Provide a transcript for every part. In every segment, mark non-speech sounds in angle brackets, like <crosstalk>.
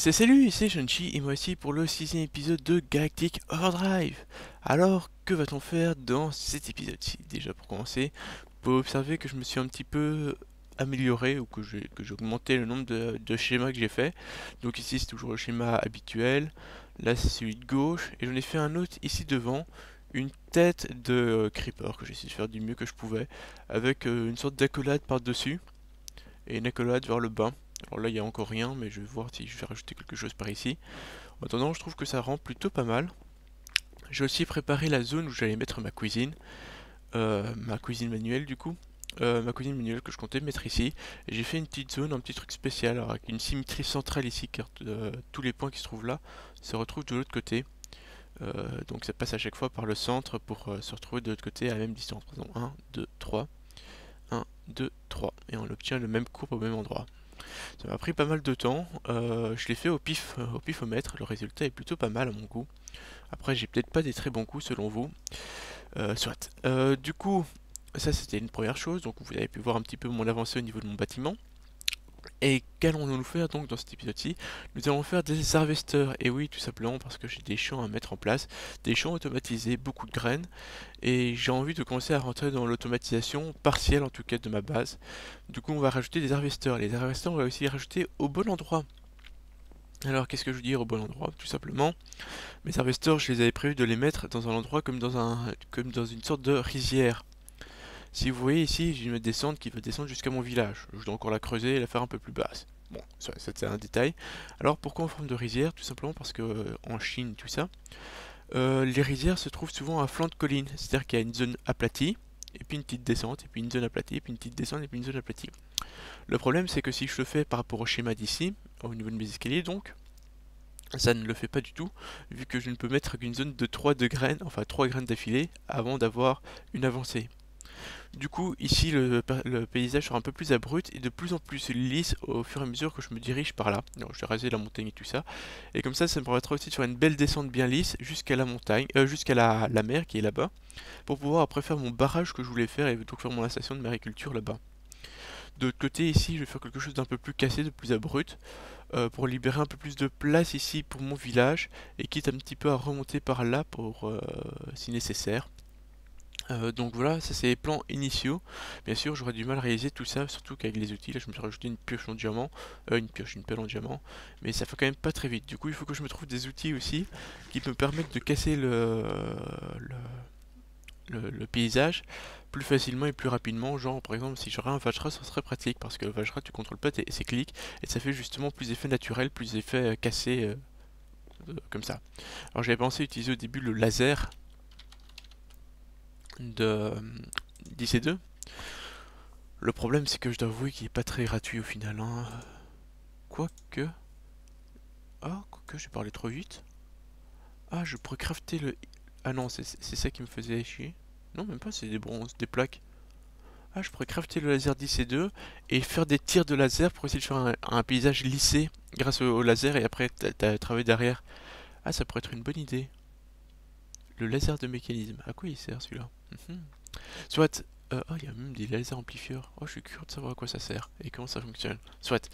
C'est salut, ici Shunchi et moi ici pour le sixième épisode de Galactic Overdrive. Alors, que va-t-on faire dans cet épisode-ci Déjà pour commencer, vous pouvez observer que je me suis un petit peu amélioré ou que j'ai augmenté le nombre de, schémas que j'ai fait. Donc ici c'est toujours le schéma habituel, là c'est celui de gauche et j'en ai fait un autre ici devant, une tête de creeper que j'ai essayé de faire du mieux que je pouvais avec euh, une sorte d'accolade par-dessus et une accolade vers le bas. Alors là, il n'y a encore rien, mais je vais voir si je vais rajouter quelque chose par ici. En attendant, je trouve que ça rend plutôt pas mal. J'ai aussi préparé la zone où j'allais mettre ma cuisine. Euh, ma cuisine manuelle, du coup. Euh, ma cuisine manuelle que je comptais mettre ici. J'ai fait une petite zone, un petit truc spécial, avec une symétrie centrale ici, car euh, tous les points qui se trouvent là se retrouvent de l'autre côté. donc ça passe à chaque fois par le centre pour se retrouver de l'autre côté à la même distance. Par exemple, 1, 2, 3. 1, 2, 3. Et on obtient le même courbe au même endroit. Ça m'a pris pas mal de temps. Euh, je l'ai fait au pif, euh, au pifomètre. Le résultat est plutôt pas mal à mon goût. Après, j'ai peut-être pas des très bons coups selon vous. Euh, soit. du coup, ça c'était une première chose. Donc vous avez pu voir un petit peu mon avancée au niveau de mon bâtiment. Et qu'allons-nous faire donc dans cet épisode-ci? Nous allons faire des harvesters, et oui tout simplement parce que j'ai des champs à mettre en place, des champs automatisés, beaucoup de graines, et j'ai envie de commencer à rentrer dans l'automatisation partielle en tout cas de ma base. Du coup on va rajouter des harvesters, les harvesters on va aussi les rajouter au bon endroit. Alors qu'est-ce que je veux dire au bon endroit? Tout simplement, mes harvesters je les avais prévu de les mettre dans un endroit comme dans, un, comme dans une sorte de rizière. Si vous voyez ici, j'ai une descente qui va descendre jusqu'à mon village. Je dois encore la creuser et la faire un peu plus basse. Bon, ça c'est un détail. Alors pourquoi en forme de rizière? Tout simplement parce que euh, en Chine, tout ça, euh, les rizières se trouvent souvent à flanc de colline. C'est-à-dire qu'il y a une zone aplatie, et puis une petite descente, et puis une zone aplatie, et puis une petite descente, et puis une zone aplatie. Le problème c'est que si je le fais par rapport au schéma d'ici, au niveau de mes escaliers donc, ça ne le fait pas du tout, vu que je ne peux mettre qu'une zone de 3 de graines, enfin 3 graines d'affilée, avant d'avoir une avancée. Du coup, ici, le, paysage sera un peu plus abrupt et de plus en plus lisse au fur et à mesure que je me dirige par là. Je vais raser la montagne et tout ça. Et comme ça, ça me permettra aussi de faire une belle descente bien lisse jusqu'à la montagne, euh, jusqu'à la, mer qui est là-bas, pour pouvoir après faire mon barrage que je voulais faire et donc faire mon installation de mariculture là-bas. De l'autre côté, ici, je vais faire quelque chose d'un peu plus cassé, de plus abrupt, euh, pour libérer un peu plus de place ici pour mon village, et quitte un petit peu à remonter par là pour euh, si nécessaire. Euh, donc voilà, ça c'est les plans initiaux. Bien sûr, j'aurais du mal à réaliser tout ça, surtout qu'avec les outils, là je me suis rajouté une pioche en diamant, euh, une pioche, une pelle en diamant, mais ça fait quand même pas très vite. Du coup, il faut que je me trouve des outils aussi qui me permettent de casser le, le, paysage plus facilement et plus rapidement. Genre, par exemple, si j'aurais un Vajra, ça serait pratique parce que le Vajra, tu contrôles pas ses clics et ça fait justement plus effet naturel, plus effet euh, cassé. comme ça. Alors j'avais pensé utiliser au début le laser de d'IC2. Le problème c'est que je dois avouer qu'il est pas très gratuit au final. Hein. Quoique... Ah, quoique j'ai parlé trop vite. Ah, je pourrais crafter le... Ah non, c'est ça qui me faisait chier. Non, même pas, c'est des bronzes, des plaques. Ah, je pourrais crafter le laser d'IC2 et faire des tirs de laser pour essayer de faire un, paysage lissé grâce au, laser et après travailler derrière. Ah, ça pourrait être une bonne idée. Le laser de mécanisme. À quoi il sert celui-là mhm. Soit. Oh, il y a même des lasers amplifieurs. Oh, je suis curieux de savoir à quoi ça sert et comment ça fonctionne. Soit.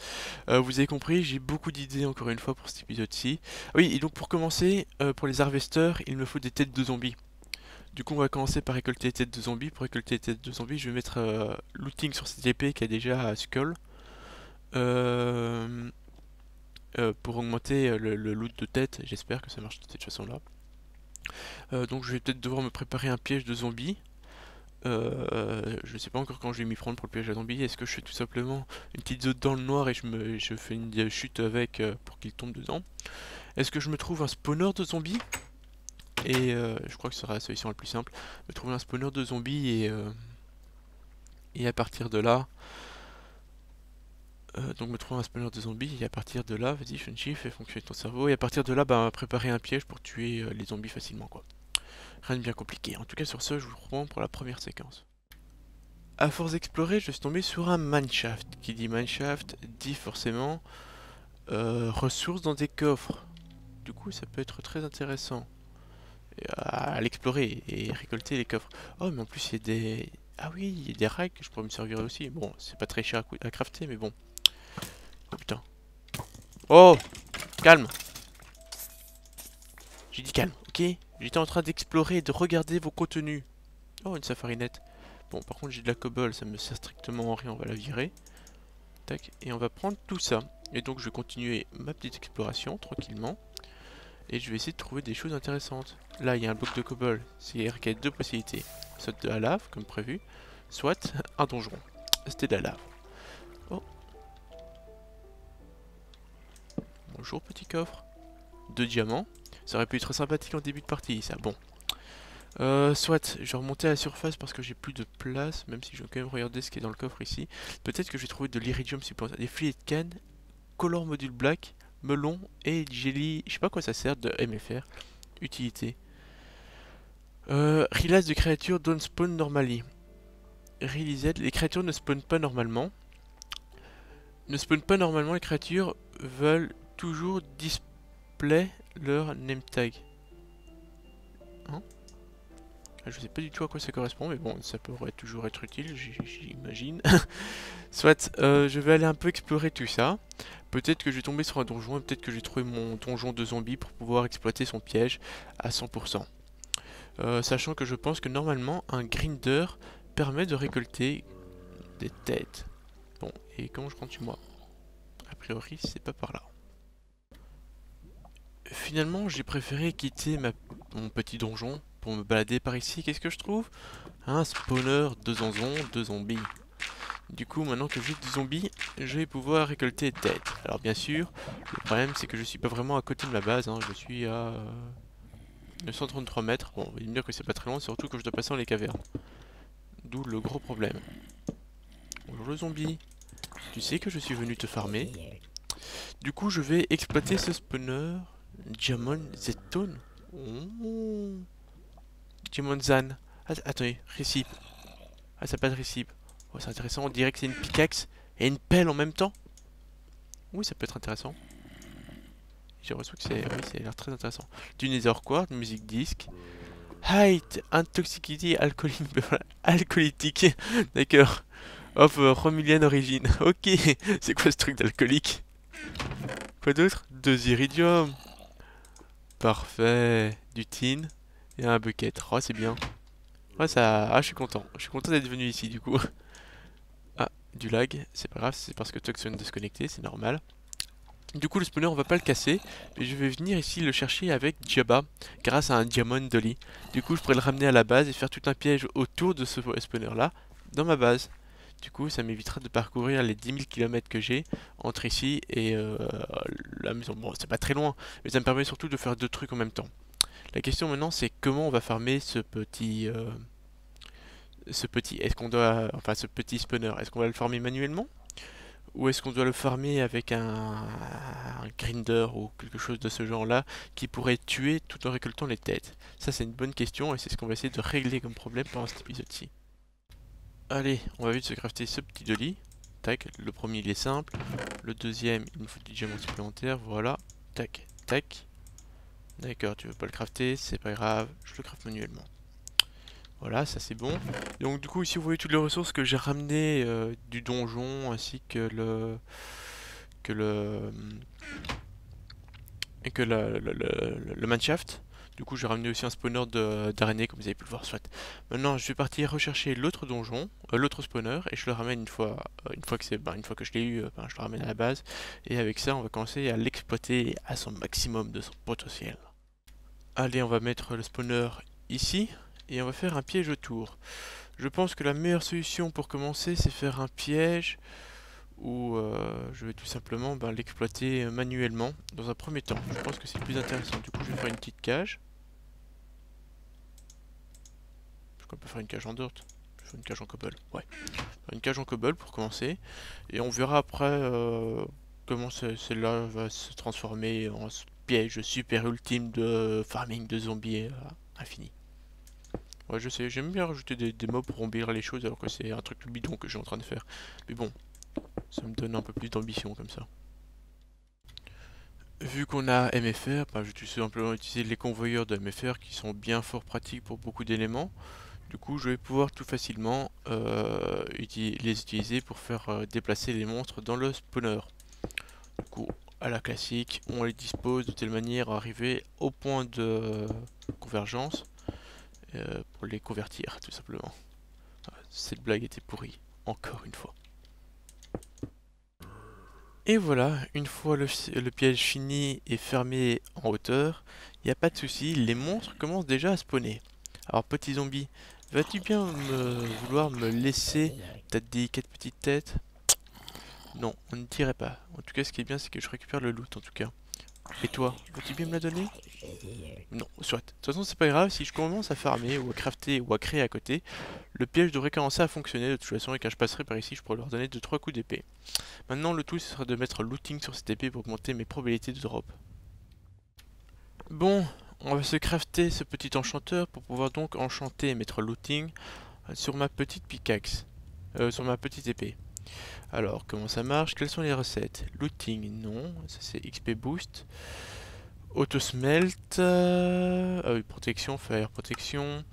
Euh, vous avez compris, j'ai beaucoup d'idées encore une fois pour cet épisode-ci. Ah oui, et donc pour commencer, euh, pour les harvesters, il me faut des têtes de zombies. Du coup, on va commencer par récolter les têtes de zombies. Pour récolter les têtes de zombies, je vais mettre looting sur cette épée qui a déjà Skull. pour augmenter le, le, loot de tête, j'espère que ça marche de cette façon-là. Euh, donc je vais peut-être devoir me préparer un piège de zombies. Euh, je ne sais pas encore quand je vais m'y prendre pour le piège à zombies. Est-ce que je fais tout simplement une petite zone dans le noir et je, fais une chute avec euh, pour qu'il tombe dedans? Est-ce que je me trouve un spawner de zombies Et je crois que ce sera la solution la plus simple. Me trouver un spawner de zombies et à partir de là, euh, donc me trouver un spawner de zombies et à partir de là, vas-y Shunchi, fais fonctionner ton cerveau et à partir de là, bah, préparer un piège pour tuer euh, les zombies facilement quoi. Rien de bien compliqué. En tout cas sur ce, je vous reprends pour la première séquence. A force d'explorer, je suis tombé sur un mineshaft. Qui dit mineshaft dit forcément euh, ressources dans des coffres. Du coup, ça peut être très intéressant à l'explorer et récolter les coffres. Oh, mais en plus, il y a des... Ah oui, il y a des rails que je pourrais me servir aussi. Bon, c'est pas très cher à crafter, mais bon. Oh putain. Oh Calme. J'ai dit calme, ok J'étais en train d'explorer et de regarder vos contenus. Oh, une safarinette. Bon, par contre, j'ai de la cobble, ça me sert strictement en rien, on va la virer. Tac, et on va prendre tout ça. Et donc, je vais continuer ma petite exploration, tranquillement. Et je vais essayer de trouver des choses intéressantes. Là, il y a un bloc de cobble. C'est y a deux possibilités. Soit de la lave, comme prévu, soit <laughs> un donjon. C'était de la lave. Oh. Bonjour, petit coffre. Deux diamants. Ça aurait pu être sympathique en début de partie, ça. Bon. Euh, soit, je vais remonter à la surface parce que j'ai plus de place, même si je vais quand même regarder ce qui est dans le coffre ici. Peut-être que je vais trouver de l'iridium supplémentaire, des filets de canne, color module black, melon et jelly, je sais pas quoi ça sert, de MFR. Utilité. Euh, de créatures don't spawn normally. Release les créatures ne spawnent pas normalement. Ne spawnent pas normalement, les créatures veulent toujours display leur name tag. Hein je sais pas du tout à quoi ça correspond, mais bon, ça pourrait toujours être utile, j'imagine. <laughs> Soit, euh, je vais aller un peu explorer tout ça. Peut-être que je vais tomber sur un donjon, peut-être que j'ai trouvé mon donjon de zombies pour pouvoir exploiter son piège à 100%. Euh, sachant que je pense que normalement, un grinder permet de récolter des têtes. Bon, et comment je rentre chez moi? A priori, c'est pas par là. Finalement, j'ai préféré quitter mon petit donjon pour me balader par ici, qu'est-ce que je trouve? Un spawner de zonzons, de zombies. Du coup, maintenant que j'ai du zombie, je vais pouvoir récolter tête. Alors bien sûr, le problème c'est que je suis pas vraiment à côté de ma base, hein. je suis à 933 mètres. Bon, on va me dire que c'est pas très loin, surtout que je dois passer dans les cavernes. D'où le gros problème. Bonjour le zombie. Tu sais que je suis venu te farmer. Du coup, je vais exploiter ce spawner. Diamond Zetone. Oh. Zan. Ah, attendez, récip. Ah, ça pas de récip. Oh, c'est intéressant, on dirait que c'est une pickaxe et une pelle en même temps. Oui, ça peut être intéressant. J'ai l'impression que c'est... Oui, ça a l'air très intéressant. Du Nether Quartz, musique disque. Height, intoxicity, alcoolique, <laughs> alcoolitique. D'accord. Of uh, Romulian origine. <laughs> Ok, c'est quoi ce truc d'alcoolique? Quoi d'autre? Deux iridium. Parfait. Du tin. Et un bucket. Oh, c'est bien. Ouais, ça... Ah, je suis content. Je suis content d'être venu ici, du coup. <laughs> Ah, du lag. C'est pas grave, c'est parce que Tuxon est déconnecté, c'est normal. Du coup, le spawner, on va pas le casser. Mais je vais venir ici le chercher avec Jabba, grâce à un Diamond Dolly. Du coup, je pourrais le ramener à la base et faire tout un piège autour de ce spawner-là, dans ma base. Du coup, ça m'évitera de parcourir les 10 000 km que j'ai entre ici et euh, la maison. Bon, c'est pas très loin, mais ça me permet surtout de faire deux trucs en même temps. La question maintenant c'est comment on va farmer ce petit... Euh. Est-ce qu'on doit... Enfin ce petit spawner, est-ce qu'on va le farmer manuellement? Ou est-ce qu'on doit le farmer avec un, un grinder ou quelque chose de ce genre là qui pourrait tuer tout en récoltant les têtes? Ça c'est une bonne question et c'est ce qu'on va essayer de régler comme problème pendant cet épisode-ci. Allez, on va vite se crafter ce petit dolly. Tac, le premier il est simple. Le deuxième, il nous faut du diamant supplémentaire. Voilà. Tac, tac. D'accord, tu veux pas le crafter, c'est pas grave, je le craft manuellement. Voilà, ça c'est bon. Donc du coup ici vous voyez toutes les ressources que j'ai ramenées euh, du donjon ainsi que le que le et que le, le, le, le manshaft. Du coup j'ai ramené aussi un spawner d'araignée comme vous avez pu le voir soit. Maintenant je vais partir rechercher l'autre donjon, euh, l'autre spawner et je le ramène une fois euh, une fois que c'est ben, une fois que je l'ai eu, ben, je le ramène à la base et avec ça on va commencer à l'exploiter à son maximum de son potentiel. Allez, on va mettre le spawner ici et on va faire un piège autour. Je pense que la meilleure solution pour commencer, c'est faire un piège où euh, je vais tout simplement ben, l'exploiter manuellement dans un premier temps. Je pense que c'est plus intéressant. Du coup, je vais faire une petite cage. Est-ce qu'on peut faire une cage en dirt Je une cage en cobble. Ouais. Une cage en cobble pour commencer. Et on verra après euh, comment celle-là va se transformer en piège super ultime de farming de zombies euh, infini. Ouais, je sais, j'aime bien rajouter des, mobs pour embellir les choses alors que c'est un truc bidon que j'ai en train de faire. Mais bon, ça me donne un peu plus d'ambition comme ça. Vu qu'on a MFR, bah, je vais tout simplement utiliser les convoyeurs de MFR qui sont bien fort pratiques pour beaucoup d'éléments. Du coup, je vais pouvoir tout facilement euh, les utiliser pour faire euh, déplacer les monstres dans le spawner. Du coup, à la classique, on les dispose de telle manière à arriver au point de convergence euh, pour les convertir tout simplement. Cette blague était pourrie, encore une fois. Et voilà, une fois le, piège fini et fermé en hauteur, il n'y a pas de souci, les monstres commencent déjà à spawner. Alors petit zombie, vas-tu bien me, vouloir me laisser ta délicate petite tête? Non, on ne dirait pas. En tout cas, ce qui est bien, c'est que je récupère le loot en tout cas. Et toi, vas-tu bien me la donner? Non, soit. De toute façon, c'est pas grave, si je commence à farmer ou à crafter ou à créer à côté, le piège devrait commencer à fonctionner de toute façon et quand je passerai par ici, je pourrai leur donner 2-3 coups d'épée. Maintenant, le tout, ce sera de mettre looting sur cette épée pour augmenter mes probabilités de drop. Bon, on va se crafter ce petit enchanteur pour pouvoir donc enchanter et mettre looting sur ma petite pickaxe, euh, sur ma petite épée. Alors, comment ça marche? Quelles sont les recettes? Looting, non. Ça, c'est XP Boost. Auto Smelt. Euh, ah protection, Fire Protection.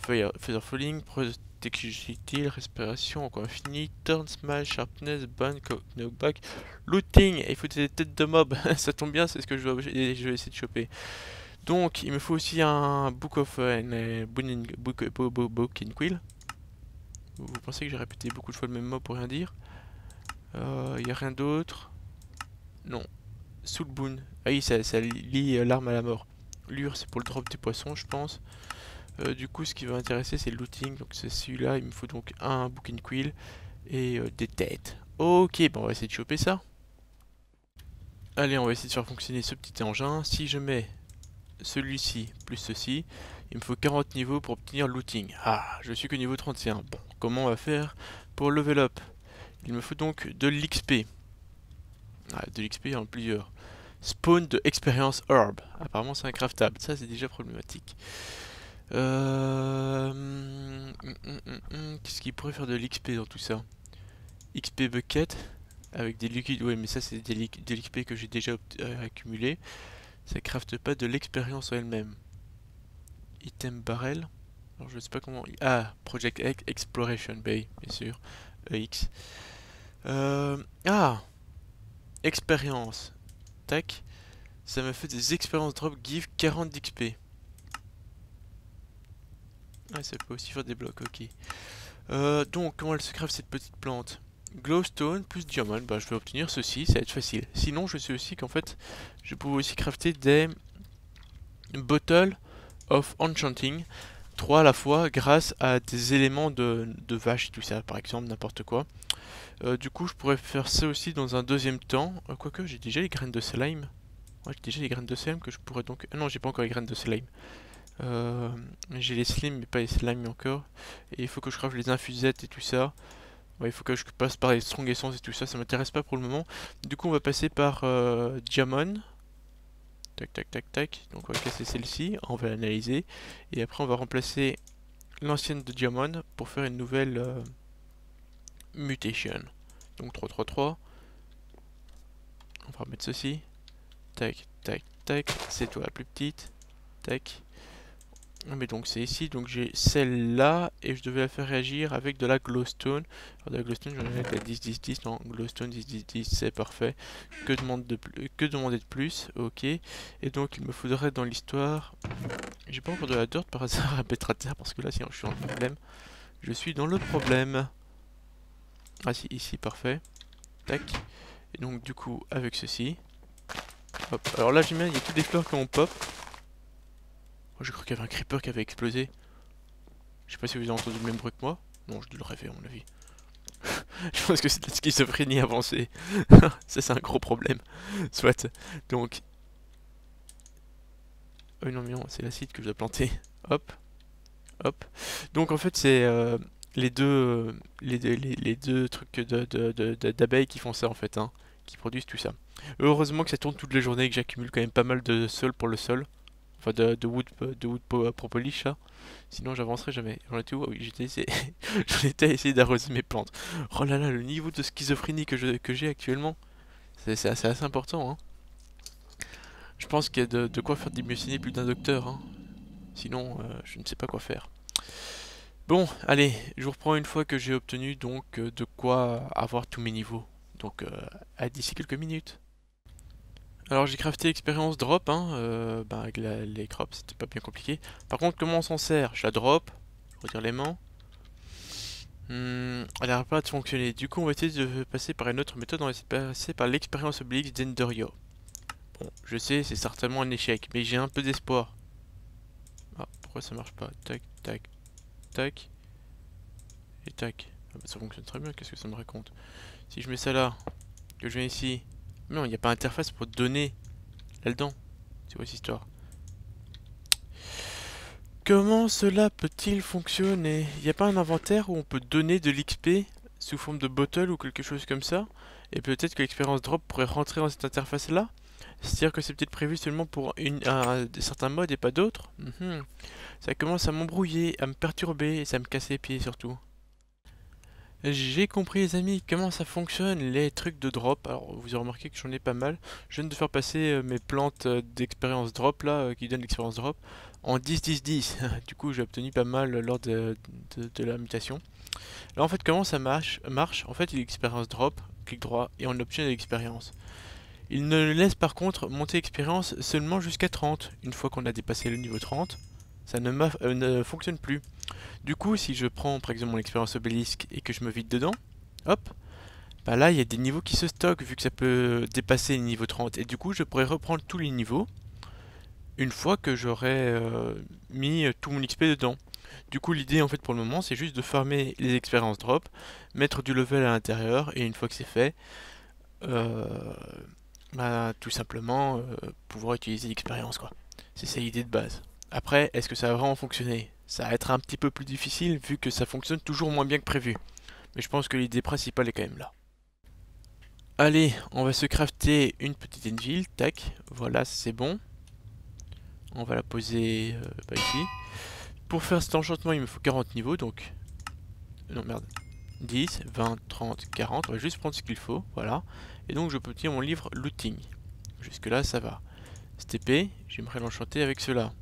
Feather Falling. Protectivity, Respiration, encore infini. Turn, Smash, Sharpness, Burn, Knockback. Looting Il faut des têtes de mob. <laughs> ça tombe bien, c'est ce que je, vais essayer de choper. Donc, il me faut aussi un Book of uh, book, book, book in Quill. Vous pensez que j'ai répété beaucoup de fois le même mot pour rien dire Il euh, n'y a rien d'autre Non. Soulboon. Ah oui, ça, ça euh, l'arme à la mort. Lure, c'est pour le drop des poissons, je pense. Euh, du coup, ce qui va intéresser, c'est le looting. Donc, c'est celui-là. Il me faut donc un booking quill et des têtes. Ok, bon, on va essayer de choper ça. Allez, on va essayer de faire fonctionner ce petit engin. Si je mets celui-ci plus ceci, il me faut 40 niveaux pour obtenir looting. Ah, je suis que niveau 31. Bon, comment on va faire pour level up Il me faut donc de l'XP. Ah, de l'XP en plusieurs. Spawn de expérience herb. Apparemment c'est un craftable. Ça c'est déjà problématique. Euh... Hum, hum, hum, Qu'est-ce qui pourrait faire de l'XP dans tout ça? XP bucket avec des liquides. Oui mais ça c'est des, l'XP que j'ai déjà euh, accumulé. Ça crafte pas de l'expérience en elle-même. Item barrel. Alors je sais pas comment... Ah, Project X Exploration Bay, bien sûr. EX. Euh, ah Expérience. Tac. Ça me fait des expériences drop give 40 d'XP. Ah, ça peut aussi faire des blocs, ok. Euh, donc, comment elle se crève cette petite plante? Glowstone plus diamond, bah, je vais obtenir ceci, ça va être facile. Sinon, je sais aussi qu'en fait, je peux aussi crafter des bottles of enchanting, trois à la fois, grâce à des éléments de, de vache et tout ça, par exemple, n'importe quoi. Euh, du coup, je pourrais faire ça aussi dans un deuxième temps. Euh, quoique, j'ai déjà les graines de slime. J'ai déjà les graines de slime que je pourrais donc... Ah non, j'ai pas encore les graines de slime. Euh, j'ai les slimes, mais pas les slime encore. Et il faut que je crafte les infusettes et tout ça il faut que je passe par les strong essence et tout ça, ça m'intéresse pas pour le moment. Du coup, on va passer par euh, Diamond. Tac, tac, tac, tac. Donc, on va casser celle-ci, on va l'analyser. Et après, on va remplacer l'ancienne de Diamond pour faire une nouvelle euh, mutation. Donc, 3, 3, 3. On va remettre ceci. Tac, tac, tac. C'est toi la plus petite. Tac. Mais donc c'est ici, donc j'ai celle-là et je devais la faire réagir avec de la glowstone. Alors de la glowstone, j'en ai la 10, 10, 10, non, glowstone 10, 10, 10, c'est parfait. Que, de que demander de plus? Ok. Et donc il me faudrait dans l'histoire... J'ai pas encore de la dirt par hasard à mettre terre parce que là sinon je suis dans le problème. Je suis dans le problème. Ah si, ici, parfait. Tac. Et donc du coup, avec ceci. Hop. Alors là, j'imagine, il y a toutes des fleurs qui ont pop. Oh, j'ai cru qu'il y avait un creeper qui avait explosé. Je sais pas si vous avez entendu le même bruit que moi. Non, je dois le rêver à mon avis. <laughs> je pense que c'est la schizophrénie avancée. <laughs> ça, c'est un gros problème. <laughs> Soit. Donc. Oh non, mais non, c'est l'acide que je dois planter. Hop. Hop. Donc, en fait, c'est euh, les, deux, les, deux trucs d'abeilles qui font ça, en fait. Hein, qui produisent tout ça. Heureusement que ça tourne toutes les journées et que j'accumule quand même pas mal de sol pour le sol de, de wood, de wood propolis, ça. Sinon, j'avancerai jamais. J'en étais où? Ah oui, j'étais essayé... <laughs> essayer d'arroser mes plantes. Oh là là, le niveau de schizophrénie que j'ai que actuellement, c'est assez, assez, important. Hein. Je pense qu'il y a de, de, quoi faire démissionner plus d'un docteur. Hein. Sinon, euh, je ne sais pas quoi faire. Bon, allez, je vous reprends une fois que j'ai obtenu donc euh, de quoi avoir tous mes niveaux. Donc, euh, à d'ici quelques minutes. Alors j'ai crafté expérience drop, hein, euh, bah, avec les crops, c'était pas bien compliqué. Par contre, comment on s'en sert? Je la drop, je retire l'aimant. Hmm, elle n'arrive pas de fonctionner. Du coup, on va essayer de passer par une autre méthode, on va essayer de passer par l'expérience oblique d'Enderio. Bon, je sais, c'est certainement un échec, mais j'ai un peu d'espoir. Ah, pourquoi ça marche pas? Tac, tac, tac. Et tac. Ah bah ça fonctionne très bien, qu'est-ce que ça me raconte? Si je mets ça là, que je viens ici... Non, il n'y a pas d'interface pour donner là-dedans. C'est quoi cette histoire? Comment cela peut-il fonctionner? Il n'y a pas un inventaire où on peut donner de l'XP sous forme de bottle ou quelque chose comme ça? Et peut-être que l'expérience drop pourrait rentrer dans cette interface-là? C'est-à-dire que c'est peut-être prévu seulement pour une, un, certains modes et pas d'autres? Mhm. Ça commence à m'embrouiller, à me perturber et ça me casse les pieds surtout. J'ai compris les amis comment ça fonctionne les trucs de drop. Alors vous avez remarqué que j'en ai pas mal. Je viens de faire passer euh, mes plantes euh, d'expérience drop là, euh, qui donnent l'expérience drop, en 10-10-10. <laughs> du coup j'ai obtenu pas mal lors de, la mutation. Là en fait comment ça marche, marche? En fait il expérience drop, clic droit et on obtient de l'expérience. Il ne laisse par contre monter l'expérience seulement jusqu'à 30. Une fois qu'on a dépassé le niveau 30, ça ne, ne fonctionne plus. Du coup, si je prends par exemple mon expérience obélisque et que je me vide dedans, hop, bah là il y a des niveaux qui se stockent vu que ça peut dépasser le niveau 30. Et du coup, je pourrais reprendre tous les niveaux une fois que j'aurai euh, mis tout mon XP dedans. Du coup, l'idée en fait pour le moment, c'est juste de farmer les expériences drop, mettre du level à l'intérieur et une fois que c'est fait, euh, bah, tout simplement euh, pouvoir utiliser l'expérience quoi. C'est ça l'idée de base. Après, est-ce que ça va vraiment fonctionner ça va être un petit peu plus difficile vu que ça fonctionne toujours moins bien que prévu. Mais je pense que l'idée principale est quand même là. Allez, on va se crafter une petite enville, tac, voilà, c'est bon. On va la poser euh, ici. Pour faire cet enchantement, il me faut 40 niveaux, donc... Non, merde. 10, 20, 30, 40, on va juste prendre ce qu'il faut, voilà. Et donc je peux tenir mon livre looting. Jusque là, ça va. Cet épée, j'aimerais l'enchanter avec cela.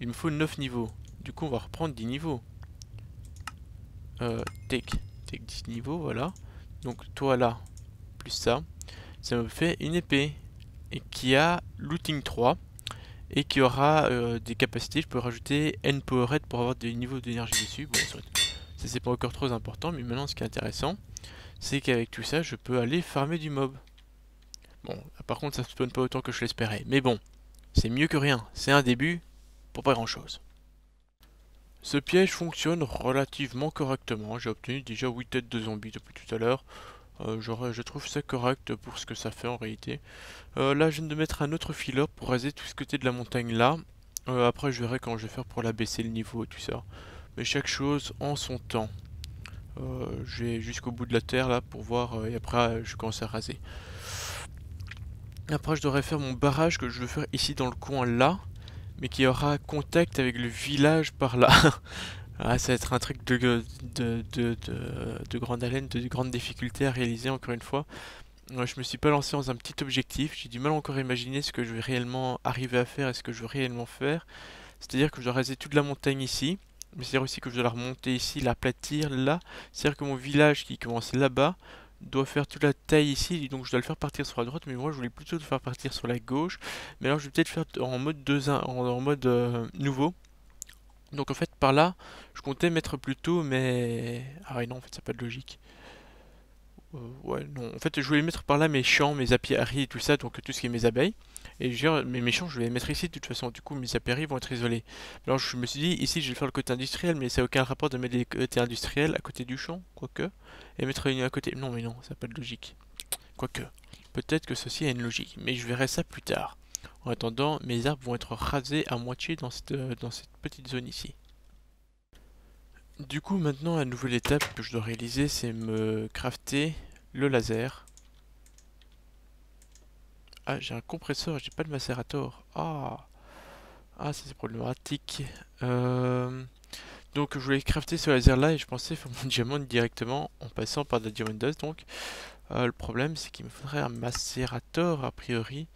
Il me faut 9 niveaux. Du coup, on va reprendre 10 niveaux. Take, take 10 niveaux, voilà. Donc, toi là, plus ça, ça me fait une épée. Et qui a looting 3. Et qui aura euh, des capacités, je peux rajouter N Powered pour avoir des niveaux d'énergie dessus. Bon, ça c'est pas encore trop important, mais maintenant ce qui est intéressant, c'est qu'avec tout ça, je peux aller farmer du mob. Bon, par contre ça spawn pas autant que je l'espérais. Mais bon, c'est mieux que rien. C'est un début pour pas grand chose. Ce piège fonctionne relativement correctement. J'ai obtenu déjà 8 têtes de zombies depuis tout à l'heure. Euh, je trouve ça correct pour ce que ça fait en réalité. Euh, là, je viens de mettre un autre filler pour raser tout ce côté de la montagne là. Euh, après, je verrai quand je vais faire pour la baisser le niveau et tout ça. Mais chaque chose en son temps. je vais jusqu'au bout de la terre là pour voir et après je commence à raser. Après, je devrais faire mon barrage que je veux faire ici dans le coin là mais qui aura contact avec le village par là. <laughs> ah, ça va être un truc de, de, de, de, grande haleine, de grande difficulté à réaliser encore une fois. Je me suis pas lancé dans un petit objectif, j'ai du mal encore à imaginer ce que je vais réellement arriver à faire et ce que je vais réellement faire. C'est-à-dire que je dois raser toute la montagne ici, mais c'est aussi que je dois la remonter ici, l'aplatir là. C'est-à-dire que mon village qui commence là-bas, doit faire toute la taille ici, donc je dois le faire partir sur la droite, mais moi je voulais plutôt le faire partir sur la gauche. Mais alors je vais peut-être faire en mode 2 en, mode euh, nouveau. Donc en fait par là, je comptais mettre plutôt mais... Ah non, en fait ça pas de logique. Euh, ouais, non. En fait, je voulais mettre par là mes champs, mes apiaries et tout ça, donc tout ce qui est mes abeilles. Et je veux mes champs, je vais les mettre ici de toute façon. Du coup, mes apiaries vont être isolés. Alors, je me suis dit, ici, je vais faire le côté industriel, mais ça n'a aucun rapport de mettre les côtés industriels à côté du champ, quoique. Et mettre une à côté. Non, mais non, ça n'a pas de logique. Quoique. Peut-être que ceci a une logique, mais je verrai ça plus tard. En attendant, mes arbres vont être rasés à moitié dans cette, dans cette petite zone ici. Du coup, maintenant, la nouvelle étape que je dois réaliser, c'est me crafter le laser. Ah, j'ai un compresseur, j'ai pas de macérator. Ah, ah c'est problématique. Euh, donc je voulais crafter ce laser là et je pensais faire mon <laughs> diamant directement en passant par la diamond dust donc. Euh, le problème c'est qu'il me faudrait un macérator a priori,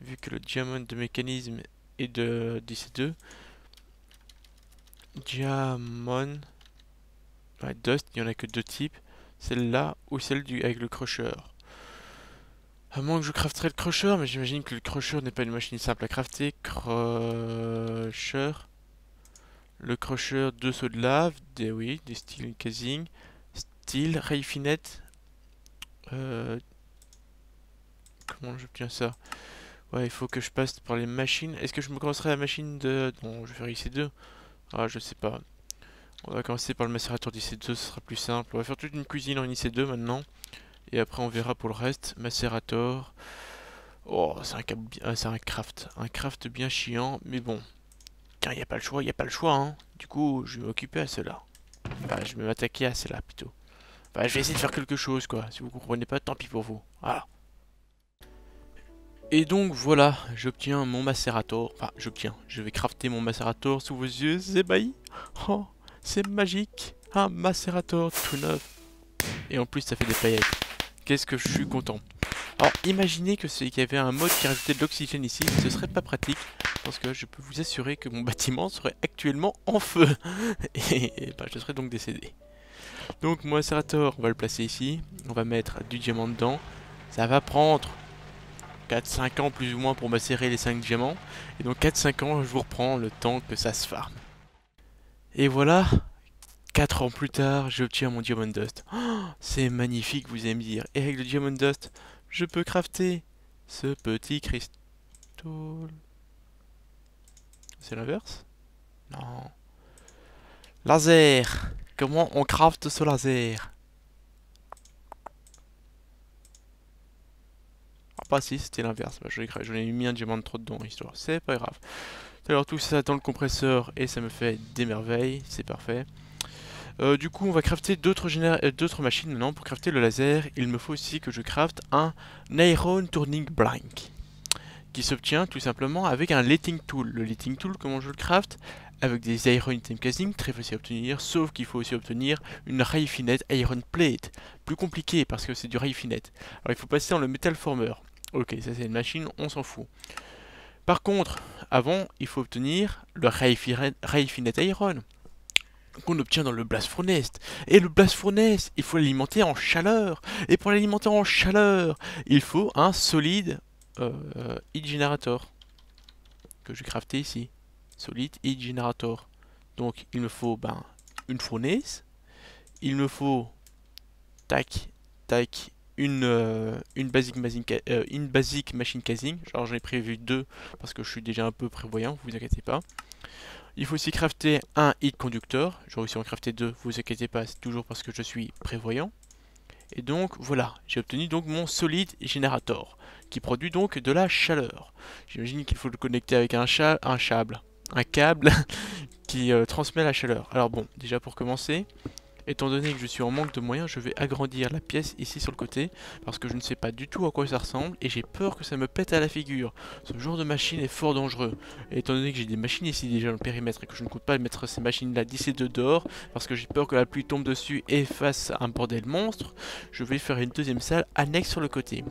vu que le diamant de mécanisme est de DC2. Diamond Dust, il n'y en a que deux types. Celle-là ou celle du avec le crusher. À moins que je crafterais le crusher, mais j'imagine que le crusher n'est pas une machine simple à crafter. Crusher. Le crusher, deux sauts de lave, des, oui, des steel casing, steel, raffinette. Euh, comment j'obtiens ça? Ouais, il faut que je passe par les machines. Est-ce que je me commencerai la machine de... Non, je vais faire IC2. Ah, je sais pas. On va commencer par le macérateur d'IC2, ce sera plus simple. On va faire toute une cuisine en IC2 maintenant. Et après, on verra pour le reste. Macérator. Oh, c'est un, ah, un craft. Un craft bien chiant, mais bon. Car il n'y a pas le choix, il n'y a pas le choix. Hein. Du coup, je vais m'occuper à cela. Enfin, je vais m'attaquer à cela plutôt. Enfin, je vais essayer de faire quelque chose, quoi. Si vous comprenez pas, tant pis pour vous. Voilà. Et donc voilà, j'obtiens mon macérator. Enfin, j'obtiens. Je vais crafter mon macérator sous vos yeux ébahis. Oh, c'est magique. Un macérator tout neuf. Et en plus, ça fait des paillettes. Qu'est-ce que je suis content. Alors, imaginez que qu'il y avait un mode qui rajoutait de l'oxygène ici. Ce serait pas pratique. Parce que je peux vous assurer que mon <laughs> bâtiment serait actuellement en feu. <laughs> Et, bah, je serais donc décédé. Donc, mon macérator, on va le placer ici. On va mettre du diamant dedans. Ça va prendre 4-5 ans plus ou moins pour macérer les 5 diamants. Et donc 4-5 ans, je vous reprends le temps que ça se farme. Et voilà, 4 ans plus tard, j'obtiens mon Diamond Dust. Oh, c'est magnifique, vous allez me dire. Et avec le Diamond Dust, je peux crafter ce petit cristal. C'est l'inverse? Non. Laser Comment on crafte ce laser? Ah pas si, c'était l'inverse. Bah, J'en ai mis un diamant trop dedans, histoire. C'est pas grave. Alors tout ça dans le compresseur et ça me fait des merveilles. C'est parfait. Euh, du coup, on va crafter euh, d'autres machines maintenant. Pour crafter le laser, il me faut aussi que je crafte un Iron Turning Blank qui s'obtient tout simplement avec un Lighting Tool. Le Lighting Tool, comment je le craft? Avec des Iron Item Casing, très facile à obtenir, sauf qu'il faut aussi obtenir une Raffinate Iron Plate. Plus compliqué parce que c'est du Raffinate. Alors il faut passer dans le Metal Former. Ok, ça c'est une machine, on s'en fout. Par contre, avant, il faut obtenir le Raffinate Iron qu'on obtient dans le Blast Furnace. Et le Blast Furnace, il faut l'alimenter en chaleur. Et pour l'alimenter en chaleur, il faut un solide euh, heat generator que je vais crafter ici. Solide heat generator. Donc il me faut ben, une fournaise. Il me faut tac, tac, une, euh, euh, basic machine casing. Alors j'en ai prévu deux parce que je suis déjà un peu prévoyant, vous inquiétez pas. Il faut aussi crafter un hit conducteur. J'aurais aussi en crafter deux, vous inquiétez pas, c'est toujours parce que je suis prévoyant. Et donc voilà, j'ai obtenu donc mon solide générateur qui produit donc de la chaleur. J'imagine qu'il faut le connecter avec un, un câble, un câble <laughs> qui euh, transmet la chaleur. Alors bon, déjà pour commencer, Étant donné que je suis en manque de moyens, je vais agrandir la pièce ici sur le côté, parce que je ne sais pas du tout à quoi ça ressemble, et j'ai peur que ça me pète à la figure. Ce genre de machine est fort dangereux. Et étant donné que j'ai des machines ici déjà dans le périmètre, et que je ne compte pas mettre ces machines-là d'ici de dehors, parce que j'ai peur que la pluie tombe dessus et fasse un bordel monstre, je vais faire une deuxième salle annexe sur le côté.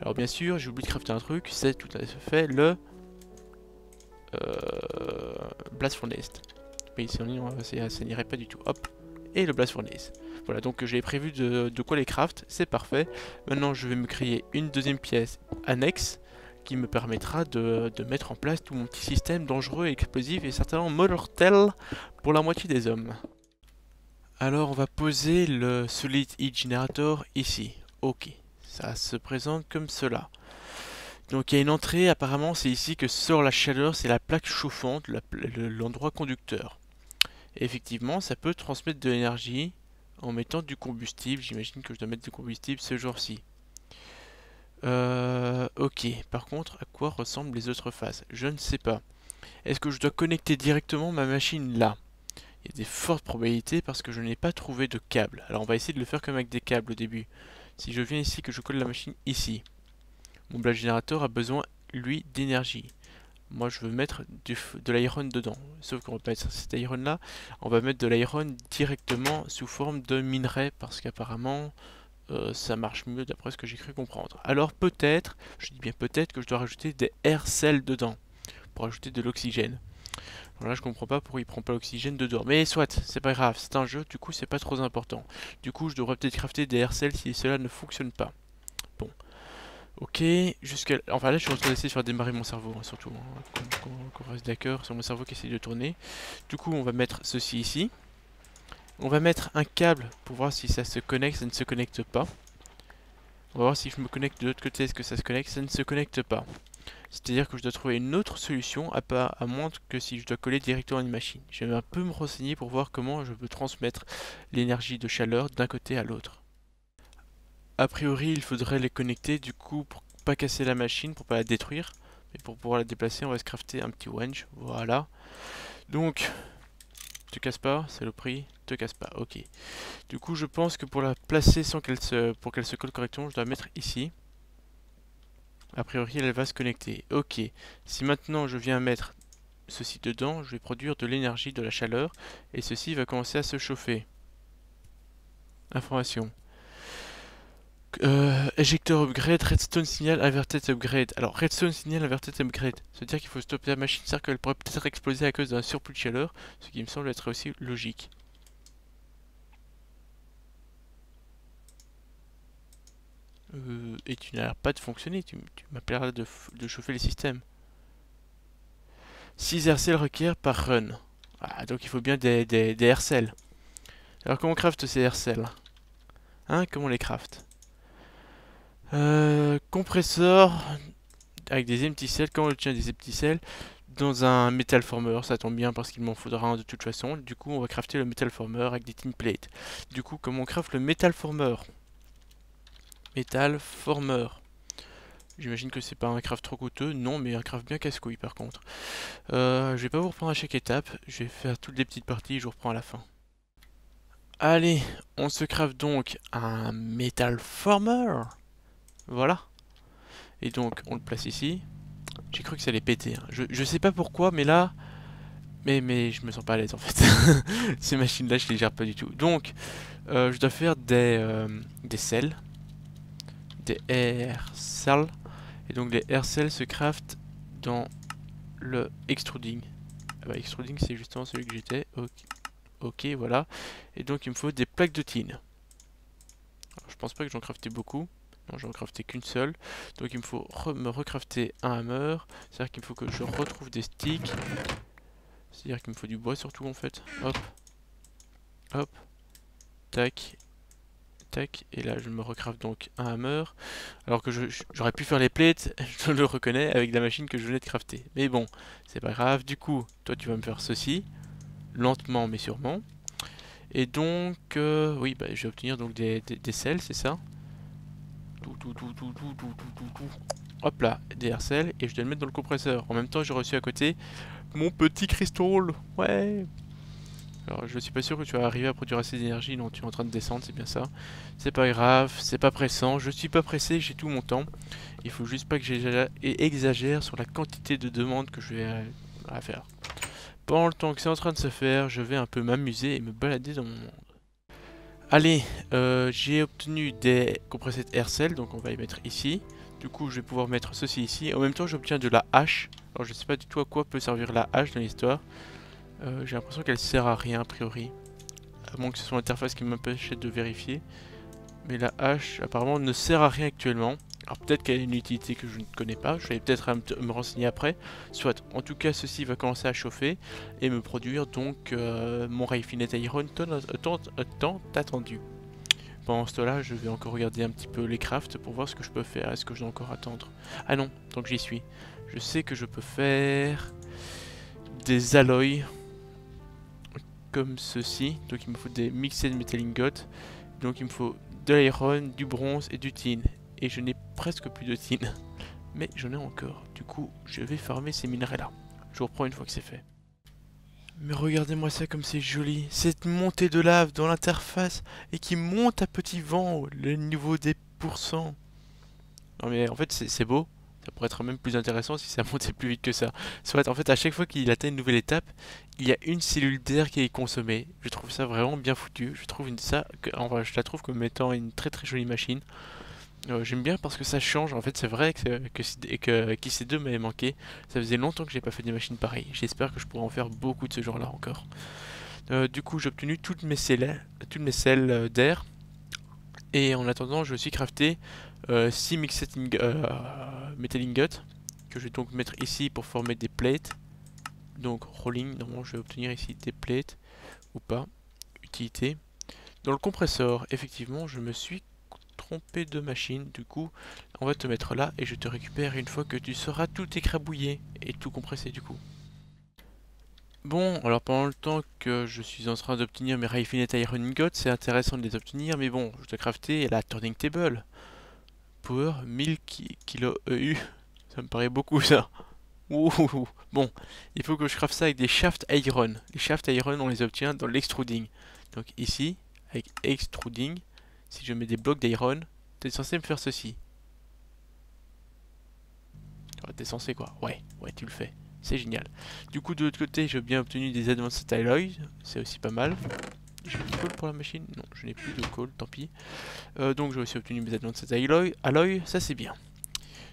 Alors bien sûr, j'ai oublié de crafter un truc, c'est tout à fait le... Euh, Blast Furnace. Mais ici ça n'irait pas du tout. Hop, et le Blast Furnace. Voilà, donc j'ai prévu de, quoi les craft, c'est parfait. Maintenant, je vais me créer une deuxième pièce annexe qui me permettra de, mettre en place tout mon petit système dangereux et explosif et certainement mortel pour la moitié des hommes. Alors, on va poser le Solid Heat Generator ici. Ok, ça se présente comme cela. Donc il y a une entrée, apparemment c'est ici que sort la chaleur, c'est la plaque chauffante, l'endroit conducteur effectivement, ça peut transmettre de l'énergie en mettant du combustible. J'imagine que je dois mettre du combustible ce jour-ci. Euh, ok, par contre, à quoi ressemblent les autres phases? Je ne sais pas. Est-ce que je dois connecter directement ma machine? Là Il y a des fortes probabilités parce que je n'ai pas trouvé de câble. Alors on va essayer de le faire comme avec des câbles au début. Si je viens ici, que je colle la machine ici, mon blade générateur a besoin, lui, d'énergie. Moi, je veux mettre de l'iron dedans. Sauf qu'on va pas mettre cet iron là. On va mettre de l'iron directement sous forme de minerai. Parce qu'apparemment, euh, ça marche mieux d'après ce que j'ai cru comprendre. Alors peut-être, je dis bien peut-être que je dois rajouter des air cells dedans. Pour ajouter de l'oxygène. Voilà, je comprends pas pourquoi il prend pas l'oxygène dedans. Mais soit, c'est pas grave, c'est un jeu, du coup c'est pas trop important. Du coup, je devrais peut-être crafter des air cells si cela ne fonctionne pas. Bon. Ok, jusqu'à... Enfin là je suis en train d'essayer de faire démarrer mon cerveau, hein, surtout, hein, qu'on reste d'accord sur mon cerveau qui essaie de tourner. Du coup on va mettre ceci ici. On va mettre un câble pour voir si ça se connecte, ça ne se connecte pas. On va voir si je me connecte de l'autre côté, est-ce que ça se connecte Ça ne se connecte pas. C'est-à-dire que je dois trouver une autre solution, à, pas, à moins que si je dois coller directement à une machine. Je vais un peu me renseigner pour voir comment je peux transmettre l'énergie de chaleur d'un côté à l'autre. A priori, il faudrait les connecter, du coup, pour pas casser la machine, pour pas la détruire. Mais pour pouvoir la déplacer, on va se crafter un petit wench. Voilà. Donc, te casse pas, c'est le prix. Te casse pas, ok. Du coup, je pense que pour la placer sans qu'elle se, pour qu'elle se colle correctement, je dois la mettre ici. A priori, elle va se connecter. Ok. Si maintenant je viens mettre ceci dedans, je vais produire de l'énergie, de la chaleur, et ceci va commencer à se chauffer. Information. Euh, éjecteur upgrade, redstone signal, inverted upgrade. Alors, redstone signal, inverted upgrade. C'est-à-dire qu'il faut stopper la machine, c'est-à-dire qu'elle pourrait peut-être exploser à cause d'un surplus de chaleur, ce qui me semble être aussi logique. Euh, et tu n'as l'air pas de fonctionner, tu, m'appelleras de, de, chauffer les systèmes. 6 RCL requiert par run. Ah, donc il faut bien des, des, des RCL. Alors comment on craft ces RCL Hein, comment on les craft? Euh, compresseur avec des empty cells. Comment on obtient des empty cells Dans un metal former, ça tombe bien parce qu'il m'en faudra un de toute façon. Du coup, on va crafter le metal former avec des tin plates. Du coup, comment on craft le metal former? Metal former. J'imagine que c'est pas un craft trop coûteux, non, mais un craft bien casse-couille par contre. Euh, je vais pas vous reprendre à chaque étape, je vais faire toutes les petites parties je vous reprends à la fin. Allez, on se craft donc un metal former. Voilà. Et donc, on le place ici. J'ai cru que ça allait péter. Hein. Je, je sais pas pourquoi, mais là... Mais, mais je me sens pas à l'aise en fait. <laughs> Ces machines-là, je les gère pas du tout. Donc, euh, je dois faire des, euh, des selles. Des air cells. Et donc, les air cells se craftent dans le extruding. Ah bah, extruding, c'est justement celui que j'étais. Ok. voilà. Et donc, il me faut des plaques de tin. Je pense pas que j'en craftais beaucoup. Non, j'en crafté qu'une seule. Donc il me faut me recrafter un hammer. C'est-à-dire qu'il me faut que je retrouve des sticks. C'est-à-dire qu'il me faut du bois surtout en fait. Hop. Hop. Tac. Tac. Et là je me recraft donc un hammer. Alors que j'aurais pu faire les plates, <laughs> je le reconnais, avec la machine que je venais de crafter. Mais bon, c'est pas grave. Du coup, toi tu vas me faire ceci. Lentement mais sûrement. Et donc, euh, oui, bah, je vais obtenir donc des, des, des selles, c'est ça? Hop là, des RCL et je dois le mettre dans le compresseur. En même temps, j'ai reçu à côté mon petit cristal. Ouais. Alors, je suis pas sûr que tu vas arriver à produire assez d'énergie. Non, tu es en train de descendre, c'est bien ça. C'est pas grave, c'est pas pressant. Je suis pas pressé, j'ai tout mon temps. Il faut juste pas que j'exagère sur la quantité de demandes que je vais euh, faire. Pendant le temps que c'est en train de se faire, je vais un peu m'amuser et me balader dans mon. Allez, euh, j'ai obtenu des compressés de donc on va les mettre ici. Du coup, je vais pouvoir mettre ceci ici. En même temps, j'obtiens de la hache. Alors, je sais pas du tout à quoi peut servir la hache dans l'histoire. Euh, j'ai l'impression qu'elle sert à rien, a priori. À moins que ce soit l'interface qui m'empêche de vérifier. Mais la hache, apparemment, ne sert à rien actuellement. Alors peut-être qu'elle a une utilité que je ne connais pas, je vais peut-être me renseigner après. Soit, en tout cas, ceci va commencer à chauffer et me produire donc euh, mon Raffinet Iron tant, tant attendu. Pendant ce temps-là, je vais encore regarder un petit peu les crafts pour voir ce que je peux faire. Est-ce que je dois encore attendre? Ah non, donc j'y suis. Je sais que je peux faire des alloys comme ceci. Donc il me faut des mixed metal ingots. Donc il me faut de l'iron, du bronze et du tin et je n'ai presque plus de tin. Mais j'en ai encore. Du coup, je vais farmer ces minerais-là. Je vous reprends une fois que c'est fait. Mais regardez-moi ça comme c'est joli. Cette montée de lave dans l'interface et qui monte à petit vent le niveau des pourcents. Non mais en fait c'est beau. Ça pourrait être même plus intéressant si ça <laughs> montait plus vite que ça. Soit en fait à chaque fois qu'il atteint une nouvelle étape, il y a une cellule d'air qui est consommée. Je trouve ça vraiment bien foutu. Je trouve une, ça, enfin, je la trouve comme étant une très très jolie machine. Euh, j'aime bien parce que ça change. En fait, c'est vrai que, que, que, ces deux m'avaient manqué. Ça faisait longtemps que j'ai pas fait des machines pareilles. J'espère que je pourrai en faire beaucoup de ce genre-là encore. Euh, du coup, j'ai obtenu toutes mes selles, toutes mes selles euh, d'air. Et en attendant, je suis crafté 6 mixed metal ingots que je vais donc mettre ici pour former des plates. Donc rolling, normalement je vais obtenir ici des plates ou pas. Utilité. Dans le compresseur, effectivement, je me suis trompé de machine. Du coup, on va te mettre là et je te récupère une fois que tu seras tout écrabouillé et tout compressé du coup. Bon, alors pendant le temps que je suis en train d'obtenir mes Raffinate Iron Ingots, c'est intéressant de les obtenir, mais bon, je dois crafter la Turning Table. Power 1000 kilo EU, <laughs> ça me paraît beaucoup ça. Ouh, bon, il faut que je craft ça avec des Shaft Iron. Les Shaft Iron, on les obtient dans l'extruding. Donc ici, avec extruding, si je mets des blocs d'iron, t'es censé me faire ceci. T'es censé quoi Ouais, ouais, tu le fais. C'est génial. Du coup, de l'autre côté, j'ai bien obtenu des Advanced Alloys. C'est aussi pas mal. J'ai du call pour la machine? Non, je n'ai plus de call, tant pis. Euh, donc, j'ai aussi obtenu mes Advanced Alloys. Alloy, ça c'est bien.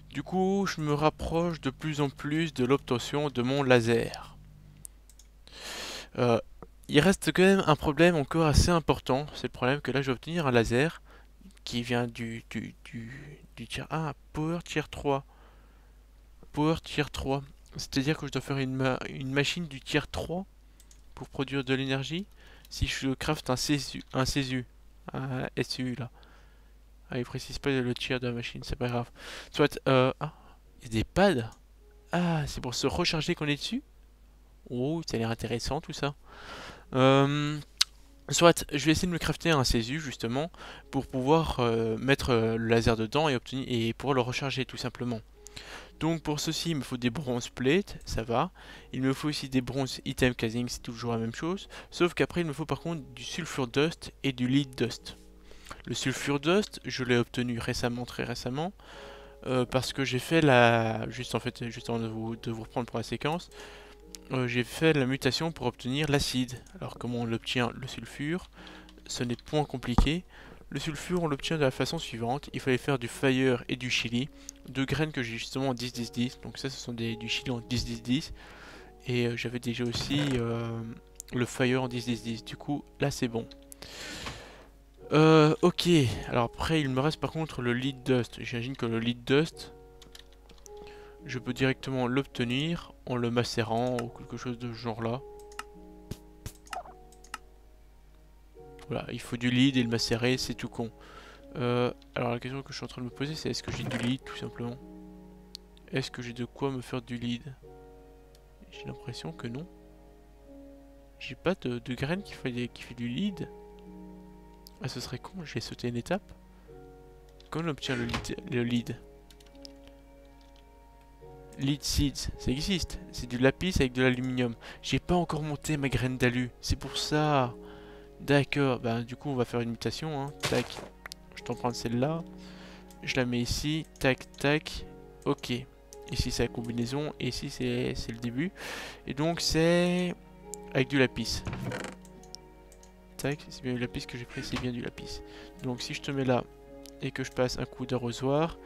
Du coup, je me rapproche de plus en plus de l'obtention de mon laser. Euh, il reste quand même un problème encore assez important. C'est le problème que là, je vais obtenir un laser qui vient du, du, du, du tier 1 à Power Tier 3. Power Tier 3. C'est-à-dire que je dois faire une, une, machine du tier 3 pour produire de l'énergie si je craft un CSU, un CSU, un SU là. Ah, il précise pas le tiers de la machine, c'est pas grave. Soit, euh, ah, il y a des pads. Ah, c'est pour se recharger qu'on est dessus? Oh, ça a l'air intéressant tout ça. Euh, soit, je vais essayer de me crafter un CESU justement pour pouvoir euh, mettre euh, le laser dedans et, obtenir, et pouvoir le recharger tout simplement. Donc pour ceci, il me faut des bronze plates, ça va. Il me faut aussi des bronze item casing, c'est toujours la même chose. Sauf qu'après, il me faut par contre du sulfur dust et du lead dust. Le sulfur dust, je l'ai obtenu récemment, très récemment. parce que j'ai fait la... Juste en fait, juste avant de vous, de vous reprendre pour la séquence, euh, j'ai fait la mutation pour obtenir l'acide. Alors comment on l'obtient le sulfure? Ce n'est point compliqué. Le sulfure on l'obtient de la façon suivante. Il fallait faire du fire et du chili. Deux graines que j'ai justement en 10-10-10. Donc ça ce sont des, du chili en 10-10-10. Et euh, j'avais déjà aussi euh, le fire en 10-10-10. Du coup là c'est bon. ok, alors après il me reste par contre le lead dust. J'imagine que le lead dust, je peux directement l'obtenir en le macérant ou quelque chose de ce genre là. Voilà, il faut du lead et le macérer, c'est tout con. Euh, alors la question que je suis en train de me poser c'est est-ce que j'ai du lead tout simplement? Est-ce que j'ai de quoi me faire du lead? J'ai l'impression que non. J'ai pas de, graines qui fait, qui fait du lead. Ah ce serait con, j'ai sauté une étape. Comment on obtient le Le lead? Lead Seeds, ça existe. C'est du lapis avec de l'aluminium. J'ai pas encore monté ma graine d'alu. C'est pour ça. D'accord. Bah, du coup, on va faire une mutation. Hein. Tac. Je t'en prends celle-là. Je la mets ici. Tac, tac. Ok. Ici, c'est la combinaison. Et ici, c'est le début. Et donc, c'est avec du lapis. Tac. C'est bien du lapis que j'ai pris. C'est bien du lapis. Donc, si je te mets là et que je passe un coup d'arrosoir,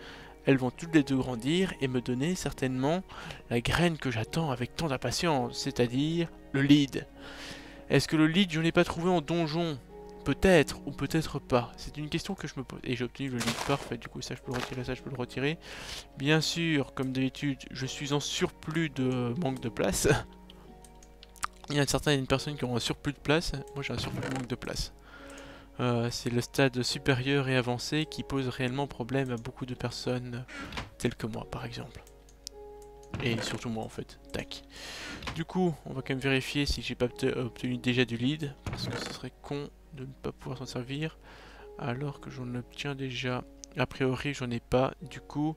elles vont toutes les deux grandir et me donner certainement la graine que j'attends avec tant d'impatience, c'est-à-dire le lead. Est-ce que le lead je n'ai pas trouvé en donjon? Peut-être ou peut-être pas? C'est une question que je me pose. Et j'ai obtenu le lead parfait, du coup ça je peux le retirer, ça je peux le retirer. Bien sûr, comme d'habitude, je suis en surplus de manque de place. <laughs> Il y a certaines personnes qui ont un surplus de place, moi j'ai un surplus de manque de place. Euh, c'est le stade supérieur et avancé qui pose réellement problème à beaucoup de personnes telles que moi par exemple. Et surtout moi en fait. Tac. Du coup, on va quand même vérifier si j'ai pas obtenu déjà du lead. Parce que ce serait con de ne pas pouvoir s'en servir. Alors que j'en obtiens déjà. A priori, j'en ai pas. Du coup,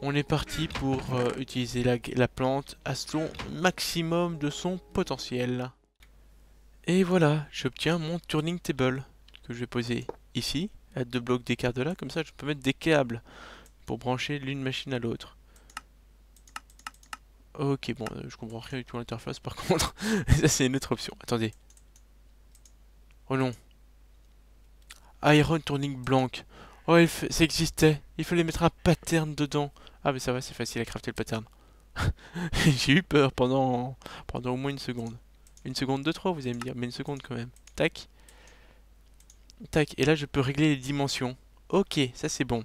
on est parti pour euh, utiliser la, la plante à son maximum de son potentiel. Et voilà, j'obtiens mon turning table que je vais poser ici, à deux blocs d'écart de là, comme ça je peux mettre des câbles pour brancher l'une machine à l'autre. Ok, bon, euh, je comprends rien du tout l'interface par <laughs> contre. ça c'est une autre option. Attendez. Oh non. Iron Turning Blank. Oh, ça existait. Il fallait mettre un pattern dedans. Ah, mais ça va, c'est facile à crafter le pattern. <laughs> J'ai eu peur pendant, pendant au moins une seconde. Une seconde, deux, trois, vous allez me dire, mais une seconde quand même. Tac. Tac, et là je peux régler les dimensions. Ok, ça c'est bon.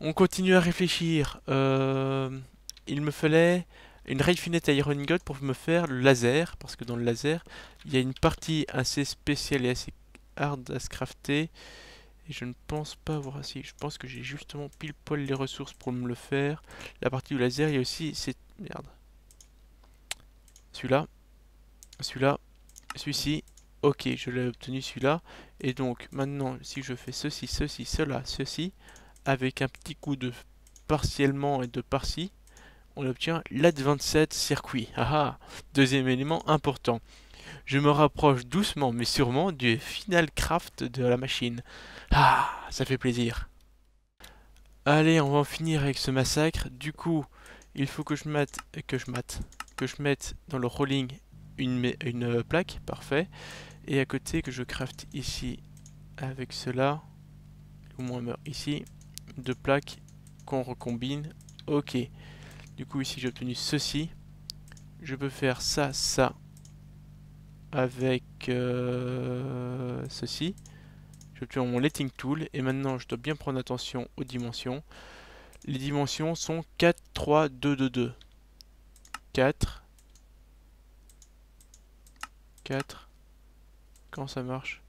On continue à réfléchir. Euh, il me fallait une Rayfinite Iron God pour me faire le laser, parce que dans le laser, il y a une partie assez spéciale et assez hard à se crafter. Et je ne pense pas avoir assez. Je pense que j'ai justement pile poil les ressources pour me le faire. La partie du laser, il y a aussi cette... Merde. Celui-là. Celui-là. Celui-ci. Ok, je l'ai obtenu celui-là. Et donc, maintenant, si je fais ceci, ceci, cela, ceci, avec un petit coup de partiellement et de par-ci, on obtient l'Advanced Circuit. Ah, ah Deuxième élément important. Je me rapproche doucement mais sûrement du final craft de la machine. Ah, ça fait plaisir. Allez, on va en finir avec ce massacre. Du coup, il faut que je mette, que je que je mette dans le rolling une, une plaque, parfait. Et à côté que je craft ici avec cela, au moins ici, deux plaques qu'on recombine. Ok. Du coup, ici, j'ai obtenu ceci. Je peux faire ça, ça, avec euh, ceci. Je obtiens mon letting tool. Et maintenant, je dois bien prendre attention aux dimensions. Les dimensions sont 4, 3, 2, 2, 2. 4. 4. Quand ça marche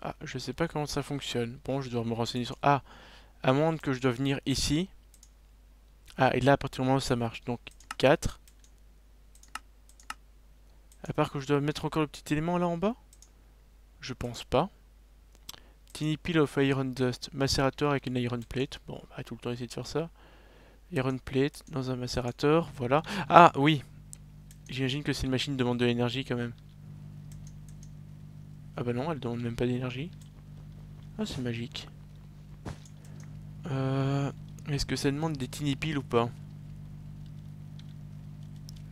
Ah, je sais pas comment ça fonctionne. Bon, je dois me renseigner sur... Ah, à moins que je dois venir ici. Ah, et là, à partir du moment où ça marche. Donc, 4. À part que je dois mettre encore le petit élément là en bas? Je pense pas. Tiny pile of iron dust. Macérateur avec une iron plate. Bon, on va tout le temps essayer de faire ça. Iron plate dans un macérateur. Voilà. Ah, oui. J'imagine que c'est une machine qui demande de l'énergie quand même. Ah bah non, elle demande même pas d'énergie. Ah, c'est magique. Euh, Est-ce que ça demande des tiny piles ou pas?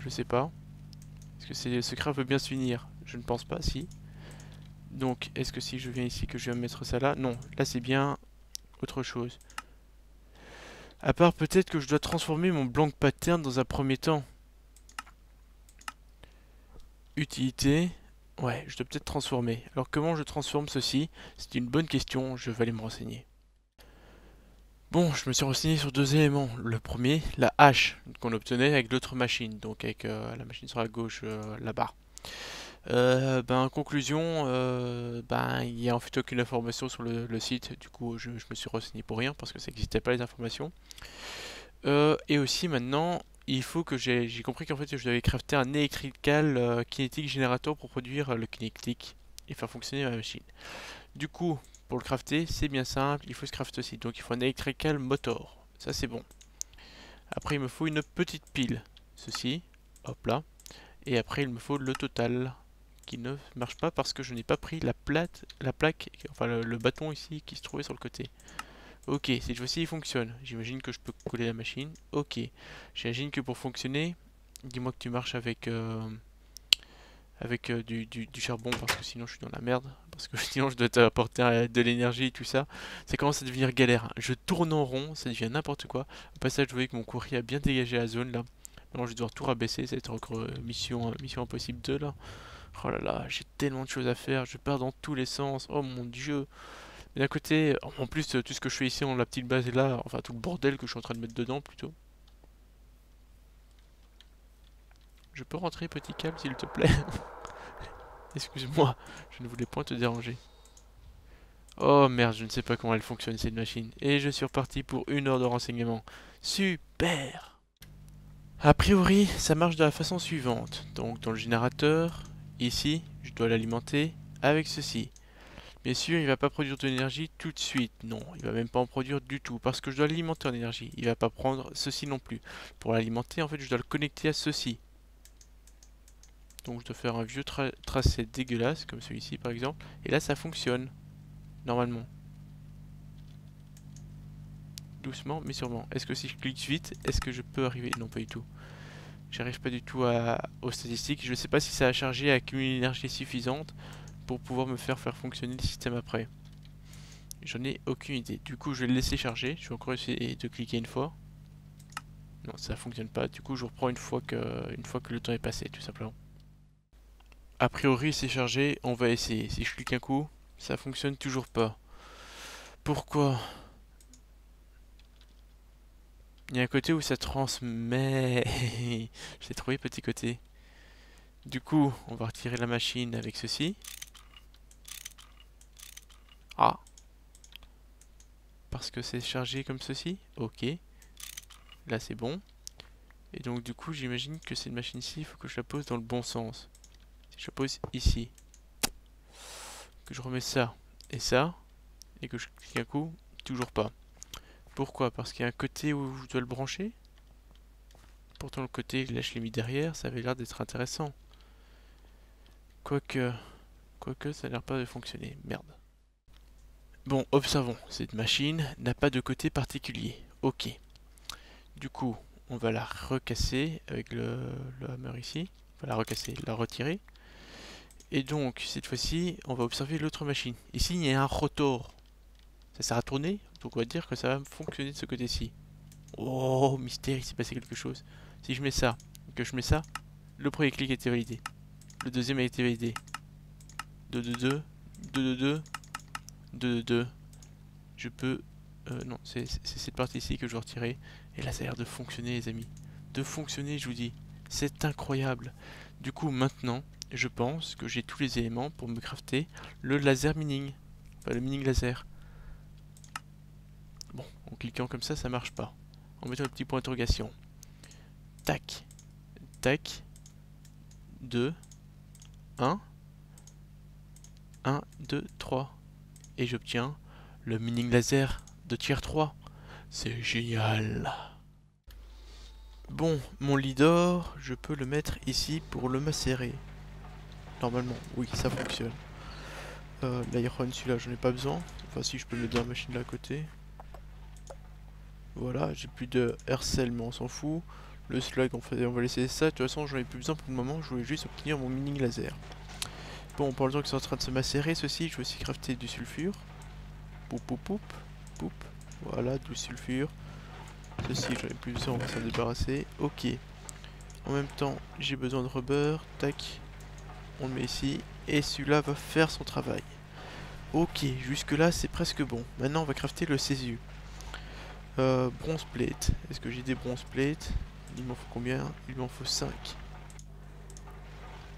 Je sais pas. Est-ce que c'est ce craft veut bien se finir? Je ne pense pas, si. Donc, est-ce que si je viens ici que je vais mettre ça là? Non, là c'est bien autre chose. À part peut-être que je dois transformer mon blank pattern dans un premier temps. Utilité. Ouais, je dois peut-être transformer. Alors comment je transforme ceci? C'est une bonne question, je vais aller me renseigner. Bon, je me suis renseigné sur deux éléments. Le premier, la hache qu'on obtenait avec l'autre machine, donc avec euh, la machine sur la gauche euh, là-bas. Euh, ben, en conclusion, ben, il n'y a en fait aucune information sur le, site, du coup je, me suis renseigné pour rien parce que ça n'existait pas les informations. et aussi maintenant, il faut que j'ai compris qu'en fait je devais crafter un Electrical euh, Kinetic Generator pour produire euh, le Kinetic et faire fonctionner ma machine. Du coup, pour le crafter, c'est bien simple, il faut se crafter aussi. Donc il faut un Electrical Motor, ça c'est bon. Après il me faut une petite pile, ceci, hop là. Et après il me faut le total, qui ne marche pas parce que je n'ai pas pris la, plate, la plaque, enfin le bâton ici qui se trouvait sur le côté. Ok, cette fois-ci il fonctionne. J'imagine que je peux coller la machine. Ok. J'imagine que pour fonctionner, dis-moi que tu marches avec euh, avec euh, du, charbon parce que sinon je suis dans la merde. Parce que <laughs> sinon je dois t'apporter euh, de l'énergie et tout ça. Ça commence à devenir galère. Je tourne en rond, ça devient n'importe quoi. Au passage, je voyais que mon courrier a bien dégagé la zone là. Maintenant je vais devoir tout rabaisser. Encore mission, mission impossible 2 là. Oh là là, j'ai tellement de choses à faire. Je pars dans tous les sens. Oh mon dieu. Mais d'un côté, en plus, tout ce que je fais ici, on la petite base est là, enfin tout le bordel que je suis en train de mettre dedans plutôt. Je peux rentrer petit câble s'il te plaît? <laughs> Excuse-moi, je ne voulais point te déranger. Oh merde, je ne sais pas comment elle fonctionne cette machine. Et je suis reparti pour une heure de renseignement. Super A priori, ça marche de la façon suivante. Donc dans le générateur, ici, je dois l'alimenter avec ceci. Bien sûr, il va pas produire de l'énergie tout de suite. Non, il va même pas en produire du tout. Parce que je dois l'alimenter en énergie. Il va pas prendre ceci non plus. Pour l'alimenter, en fait, je dois le connecter à ceci. Donc je dois faire un vieux tracé dégueulasse, comme celui-ci par exemple. Et là, ça fonctionne. Normalement. Doucement, mais sûrement. Est-ce que si je clique vite, est-ce que je peux arriver? Non, pas du tout. J'arrive pas du tout aux statistiques. Je ne sais pas si ça a chargé à accumuler l'énergie suffisante pour pouvoir me faire faire fonctionner le système après. J'en ai aucune idée. Du coup, je vais le laisser charger. Je vais encore essayer de cliquer une fois. Non, ça fonctionne pas. Du coup, je reprends une fois que, une fois que le temps est passé, tout simplement. a priori c'est chargé, on va essayer. Si je clique un coup, ça fonctionne toujours pas. Pourquoi? Il y a un côté où ça transmet. <laughs> J'ai trouvé petit côté. Du coup, on va retirer la machine avec ceci. Ah. Parce que c'est chargé comme ceci Ok. Là, c'est bon. Et donc, du coup, j'imagine que cette machine-ci, il faut que je la pose dans le bon sens. Si je la pose ici. Que je remets ça et ça. Et que je clique un coup, toujours pas. Pourquoi? Parce qu'il y a un côté où je dois le brancher? Pourtant, le côté, là, je l'ai mis derrière, ça avait l'air d'être intéressant. Quoique... Quoique, ça n'a l'air pas de fonctionner. Merde. Bon, observons. Cette machine n'a pas de côté particulier. Ok. Du coup, on va la recasser avec le, hammer ici. On va la recasser, la retirer. Et donc, cette fois-ci, on va observer l'autre machine. Ici, il y a un rotor. Ça sert à tourner, donc on va dire que ça va fonctionner de ce côté-ci. Oh, mystère, il s'est passé quelque chose. Si je mets ça, que je mets ça, le premier clic a été validé. Le deuxième a été validé. 2, 2, 2, 2, 2, 2, 2, 2. Je peux... Euh, non, c'est cette partie-ci que je dois retirer. Et là, ça a l'air de fonctionner, les amis. De fonctionner, je vous dis. C'est incroyable. Du coup, maintenant, je pense que j'ai tous les éléments pour me crafter le laser mining. Enfin, le mining laser. En cliquant comme ça, ça marche pas. En mettant un petit point d'interrogation. Tac. Tac. 2. 1. 1, 2, 3 et j'obtiens le mining laser de tier 3. C'est génial. Bon, mon leader, je peux le mettre ici pour le macérer. Normalement, oui, ça fonctionne. Euh, L'iron, celui-là, j'en ai pas besoin. Enfin, si, je peux le mettre dans la machine là à côté. Voilà, j'ai plus de RCL, mais on s'en fout. Le slug, on, fait, on va laisser ça. De toute façon, j'en ai plus besoin pour le moment. Je voulais juste obtenir mon mining laser. Bon, temps qu'ils sont en train de se macérer, ceci, je vais aussi crafter du sulfure. Poup, poup, poup, poup. Voilà, du sulfure. Ceci, j'en ai plus besoin, on va s'en débarrasser. Ok. En même temps, j'ai besoin de rubber. Tac. On le met ici. Et celui-là va faire son travail. Ok, jusque là c'est presque bon. Maintenant on va crafter le Césu. Euh, bronze plate. Est-ce que j'ai des bronze plates? Il m'en faut combien? Il m'en faut 5.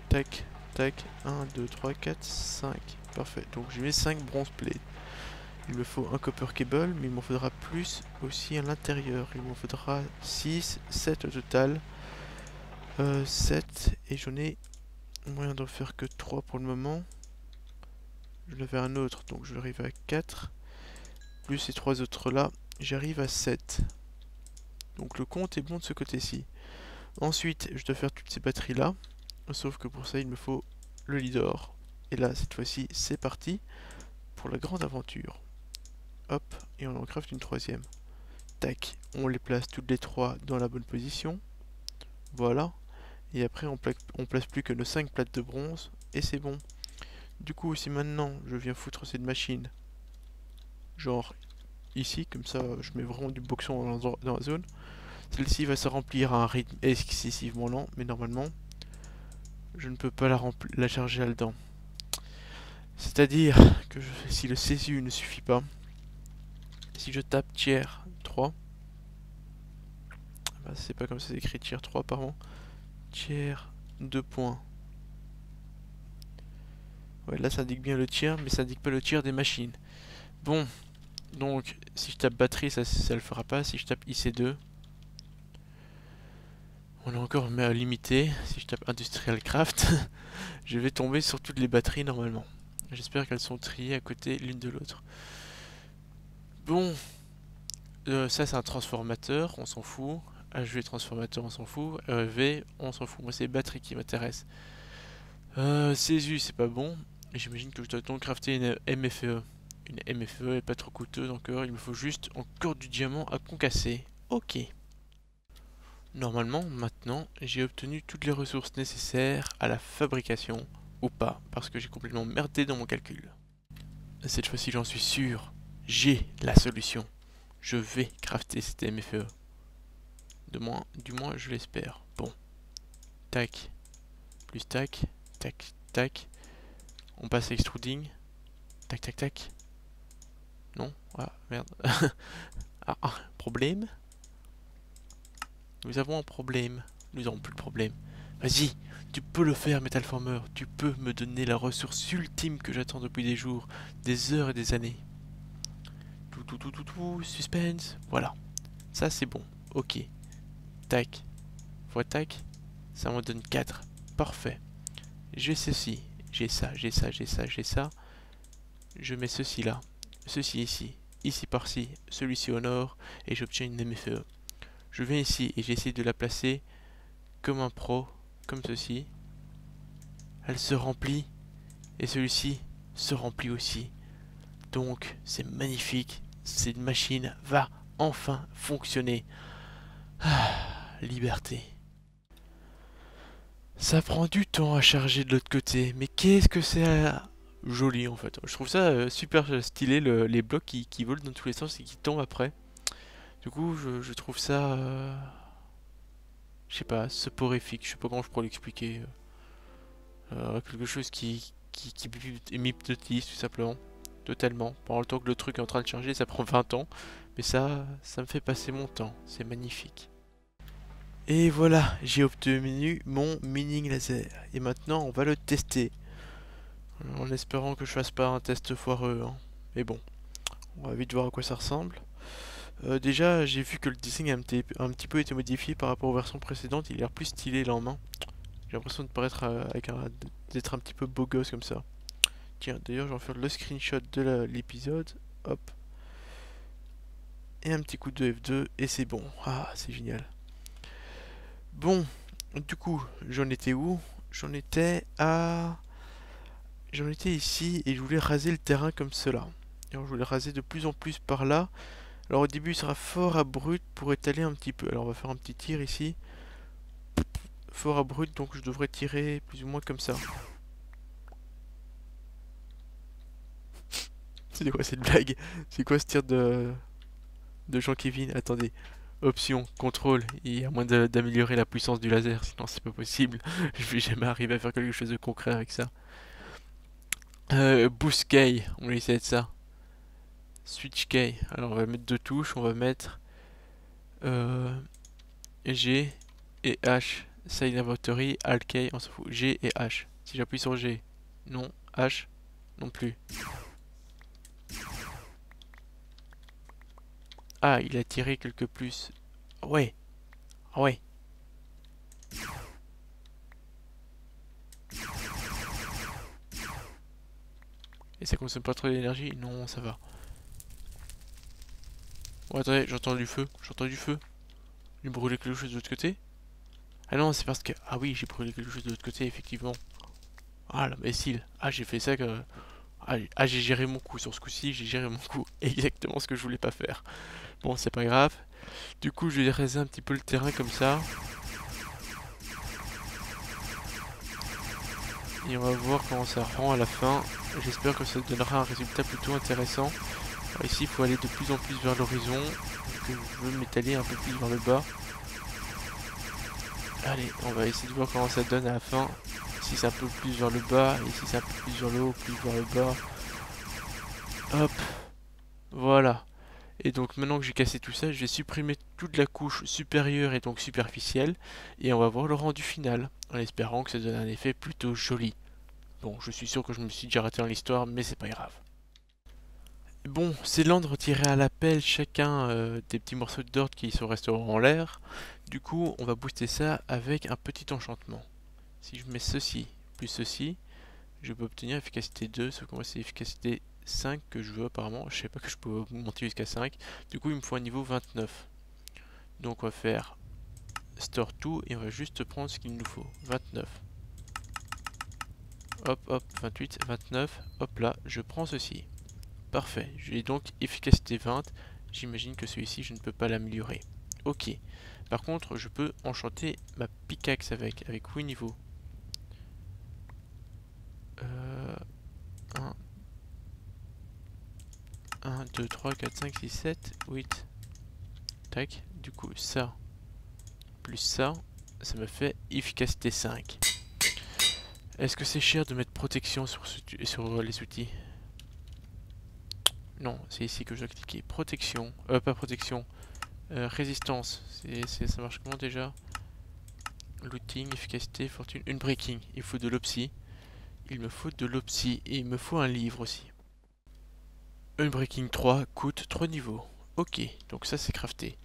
Tac. Tac, 1, 2, 3, 4, 5. Parfait. Donc j'ai mis 5 bronze plates. Il me faut un copper cable, mais il m'en faudra plus aussi à l'intérieur. Il m'en faudra 6, 7 au total. 7, euh, et j'en ai moyen d'en faire que 3 pour le moment. Je l'avais un autre, donc je arrive à 4. Plus ces 3 autres là, j'arrive à 7. Donc le compte est bon de ce côté-ci. Ensuite, je dois faire toutes ces batteries là. Sauf que pour ça, il me faut le leader. Et là, cette fois-ci, c'est parti pour la grande aventure. Hop, et on en craft une troisième. Tac, on les place toutes les trois dans la bonne position. Voilà. Et après, on, on place plus que nos 5 plates de bronze, et c'est bon. Du coup, si maintenant, je viens foutre cette machine, genre ici, comme ça, je mets vraiment du boxon dans, la zone, celle-ci va se remplir à un rythme excessivement lent, mais normalement, je ne peux pas la, la charger là-dedans. C'est-à-dire que si le CSU ne suffit pas, si je tape tiers 3, bah, c'est pas comme ça c'est écrit tiers 3 pardon, tiers 2 points. Ouais, là ça indique bien le tiers, mais ça indique pas le tiers des machines. Bon, donc si je tape batterie, ça, ça le fera pas. Si je tape IC2, on est encore limité. Si je tape Industrial Craft, <laughs> je vais tomber sur toutes les batteries normalement. J'espère qu'elles sont triées à côté l'une de l'autre. Bon, euh, ça c'est un transformateur, on s'en fout. HV transformateur, on s'en fout. V, on s'en fout. Moi c'est les batteries qui m'intéressent. Euh, CESU, c'est pas bon. J'imagine que je dois donc crafter une MFE. Une MFE est pas trop coûteuse encore. Il me faut juste encore du diamant à concasser. Ok. Normalement, maintenant, j'ai obtenu toutes les ressources nécessaires à la fabrication, ou pas, parce que j'ai complètement merdé dans mon calcul. Cette fois-ci, j'en suis sûr, j'ai la solution. Je vais crafter cette MFE. Moins, du moins, je l'espère. Bon. Tac. Plus tac. Tac. tac. On passe à extruding. Tac, tac, tac. Non Ah, merde. <laughs> ah, ah, problème? Nous avons un problème. Nous avons plus de problème. Vas-y, tu peux le faire, Metalformer. Tu peux me donner la ressource ultime que j'attends depuis des jours, des heures et des années. Tout, tout, tout, tout, tout, suspense. Voilà. Ça, c'est bon. Ok. Tac. Fois tac. Ça me donne 4. Parfait. J'ai ceci. J'ai ça, j'ai ça, j'ai ça, j'ai ça. Je mets ceci là. Ceci ici. Ici par-ci. Celui-ci au nord. Et j'obtiens une MFE. Je viens ici et j'essaie de la placer comme un pro comme ceci. Elle se remplit et celui-ci se remplit aussi. Donc c'est magnifique, cette machine va enfin fonctionner. Ah, liberté. Ça prend du temps à charger de l'autre côté, mais qu'est-ce que c'est euh, joli en fait. Je trouve ça euh, super stylé, les blocs qui, volent dans tous les sens et qui tombent après. Du coup, je, trouve ça... Euh, je sais pas, soporifique, je sais pas comment je pourrais l'expliquer. Euh, quelque chose qui, qui, qui m'hypnotise tout simplement, totalement. Pendant le temps que le truc est en train de charger, ça prend 20 ans, mais ça, ça me fait passer mon temps, c'est magnifique. Et voilà, j'ai obtenu mon mining laser. Et maintenant, on va le tester. En espérant que je fasse pas un test foireux. Hein. Mais bon, on va vite voir à quoi ça ressemble. Euh, déjà, j'ai vu que le design a un petit, peu été modifié par rapport aux versions précédentes. Il a l'air plus stylé là en main. J'ai l'impression de paraître euh, d'être un petit peu beau gosse comme ça. Tiens, d'ailleurs, je vais faire le screenshot de l'épisode. Hop. Et un petit coup de F2 et c'est bon. Ah, c'est génial. Bon, du coup, j'en étais où? J'en étais à... J'en étais ici et je voulais raser le terrain comme cela. Alors, je voulais raser de plus en plus par là alors au début il sera fort abrupt pour étaler un petit peu. Alors on va faire un petit tir ici. Fort abrupt donc je devrais tirer plus ou moins comme ça. <laughs> C'est quoi cette blague? C'est quoi ce tir de... de Jean-Kevin Attendez. Option, contrôle, et à moins d'améliorer la puissance du laser, sinon c'est pas possible. <laughs> Je vais jamais arriver à faire quelque chose de concret avec ça. Euh, boost on va essayer de ça. Switch key. Alors on va mettre deux touches, on va mettre euh, G et H. Side inventory, Alt key, on s'en fout. G et H. Si j'appuie sur G, non. H, non plus. Ah, il a tiré quelque plus. Ouais. Ouais. Et ça consomme pas trop d'énergie Non, ça va. Oh, attendez, j'entends du feu. J'entends du feu. J'ai brûlé quelque chose de l'autre côté. Ah non, c'est parce que... Ah oui, j'ai brûlé quelque chose de l'autre côté, effectivement. Ah, l'imbécile. Ah, j'ai fait ça que... Ah, ah, j'ai géré mon coup. Sur ce coup-ci, j'ai géré mon coup. <laughs> Exactement ce que je voulais pas faire. Bon, c'est pas grave. Du coup, je vais raser un petit peu le terrain comme ça. Et on va voir comment ça rend à la fin. J'espère que ça donnera un résultat plutôt intéressant ici, il faut aller de plus en plus vers l'horizon. je veux m'étaler un peu plus vers le bas. Allez, on va essayer de voir comment ça donne à la fin. Si c'est un peu plus vers le bas, et si c'est un peu plus vers le haut, plus vers le bas. Hop. Voilà. Et donc maintenant que j'ai cassé tout ça, je vais supprimer toute la couche supérieure et donc superficielle. Et on va voir le rendu final, en espérant que ça donne un effet plutôt joli. Bon, je suis sûr que je me suis déjà raté dans l'histoire, mais c'est pas grave. Bon, c'est l'an de retirer à l'appel chacun euh, des petits morceaux d'ordre qui sont restés en l'air. Du coup, on va booster ça avec un petit enchantement. Si je mets ceci plus ceci, je peux obtenir efficacité 2, sauf que moi c'est efficacité 5 que je veux apparemment. Je sais pas que je peux monter jusqu'à 5. Du coup, il me faut un niveau 29. Donc on va faire store tout et on va juste prendre ce qu'il nous faut. 29. Hop, hop, 28, 29. Hop là, je prends ceci. Parfait, j'ai donc efficacité 20. J'imagine que celui-ci, je ne peux pas l'améliorer. Ok. Par contre, je peux enchanter ma pickaxe avec. Avec 8 niveaux. Euh, 1, 1, 2, 3, 4, 5, 6, 7, 8. Tac. Du coup, ça, plus ça, ça me fait efficacité 5. Est-ce que c'est cher de mettre protection sur, les outils? Non, c'est ici que je dois cliquer. Protection. Euh, pas protection. Euh, résistance. ça marche comment déjà? Looting, efficacité, fortune. Une breaking. Il faut de l'opsie. Il me faut de l'opsie. Et il me faut un livre aussi. Une breaking 3 coûte 3 niveaux. Ok, donc ça c'est crafté.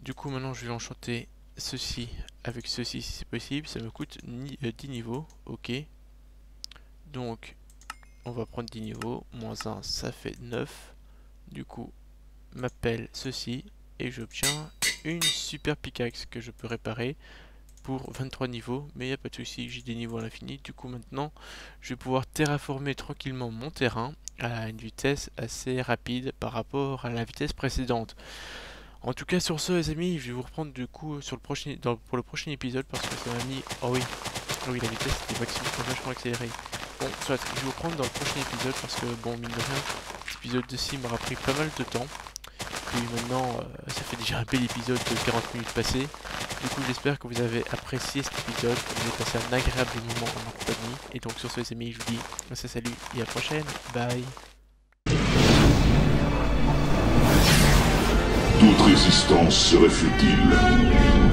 Du coup maintenant je vais enchanter ceci avec ceci si c'est possible. Ça me coûte 10 euh, niveaux. Ok. Donc on va prendre 10 niveaux. Moins 1 ça fait 9. Du coup m'appelle ceci et j'obtiens une super pickaxe que je peux réparer pour 23 niveaux, mais il n'y a pas de souci, j'ai des niveaux à l'infini. Du coup, maintenant, je vais pouvoir terraformer tranquillement mon terrain à une vitesse assez rapide par rapport à la vitesse précédente. En tout cas, sur ce, les amis, je vais vous reprendre du coup sur le prochain, pour le prochain épisode parce que ça m'a mis. Oh oui, oh oui, la vitesse était maximum vachement accélérée. Bon, soit, je vais vous reprendre dans le prochain épisode parce que, bon, mine de rien, cet épisode de sim m'aura pris pas mal de temps. Puis maintenant, euh, ça fait déjà un bel épisode de 40 minutes passées. Du coup, j'espère que vous avez apprécié cet épisode, que vous avez passé un agréable moment en compagnie. Et donc, sur ce, les amis, je vous dis ça salut et à la prochaine. Bye. Toute résistance serait futile.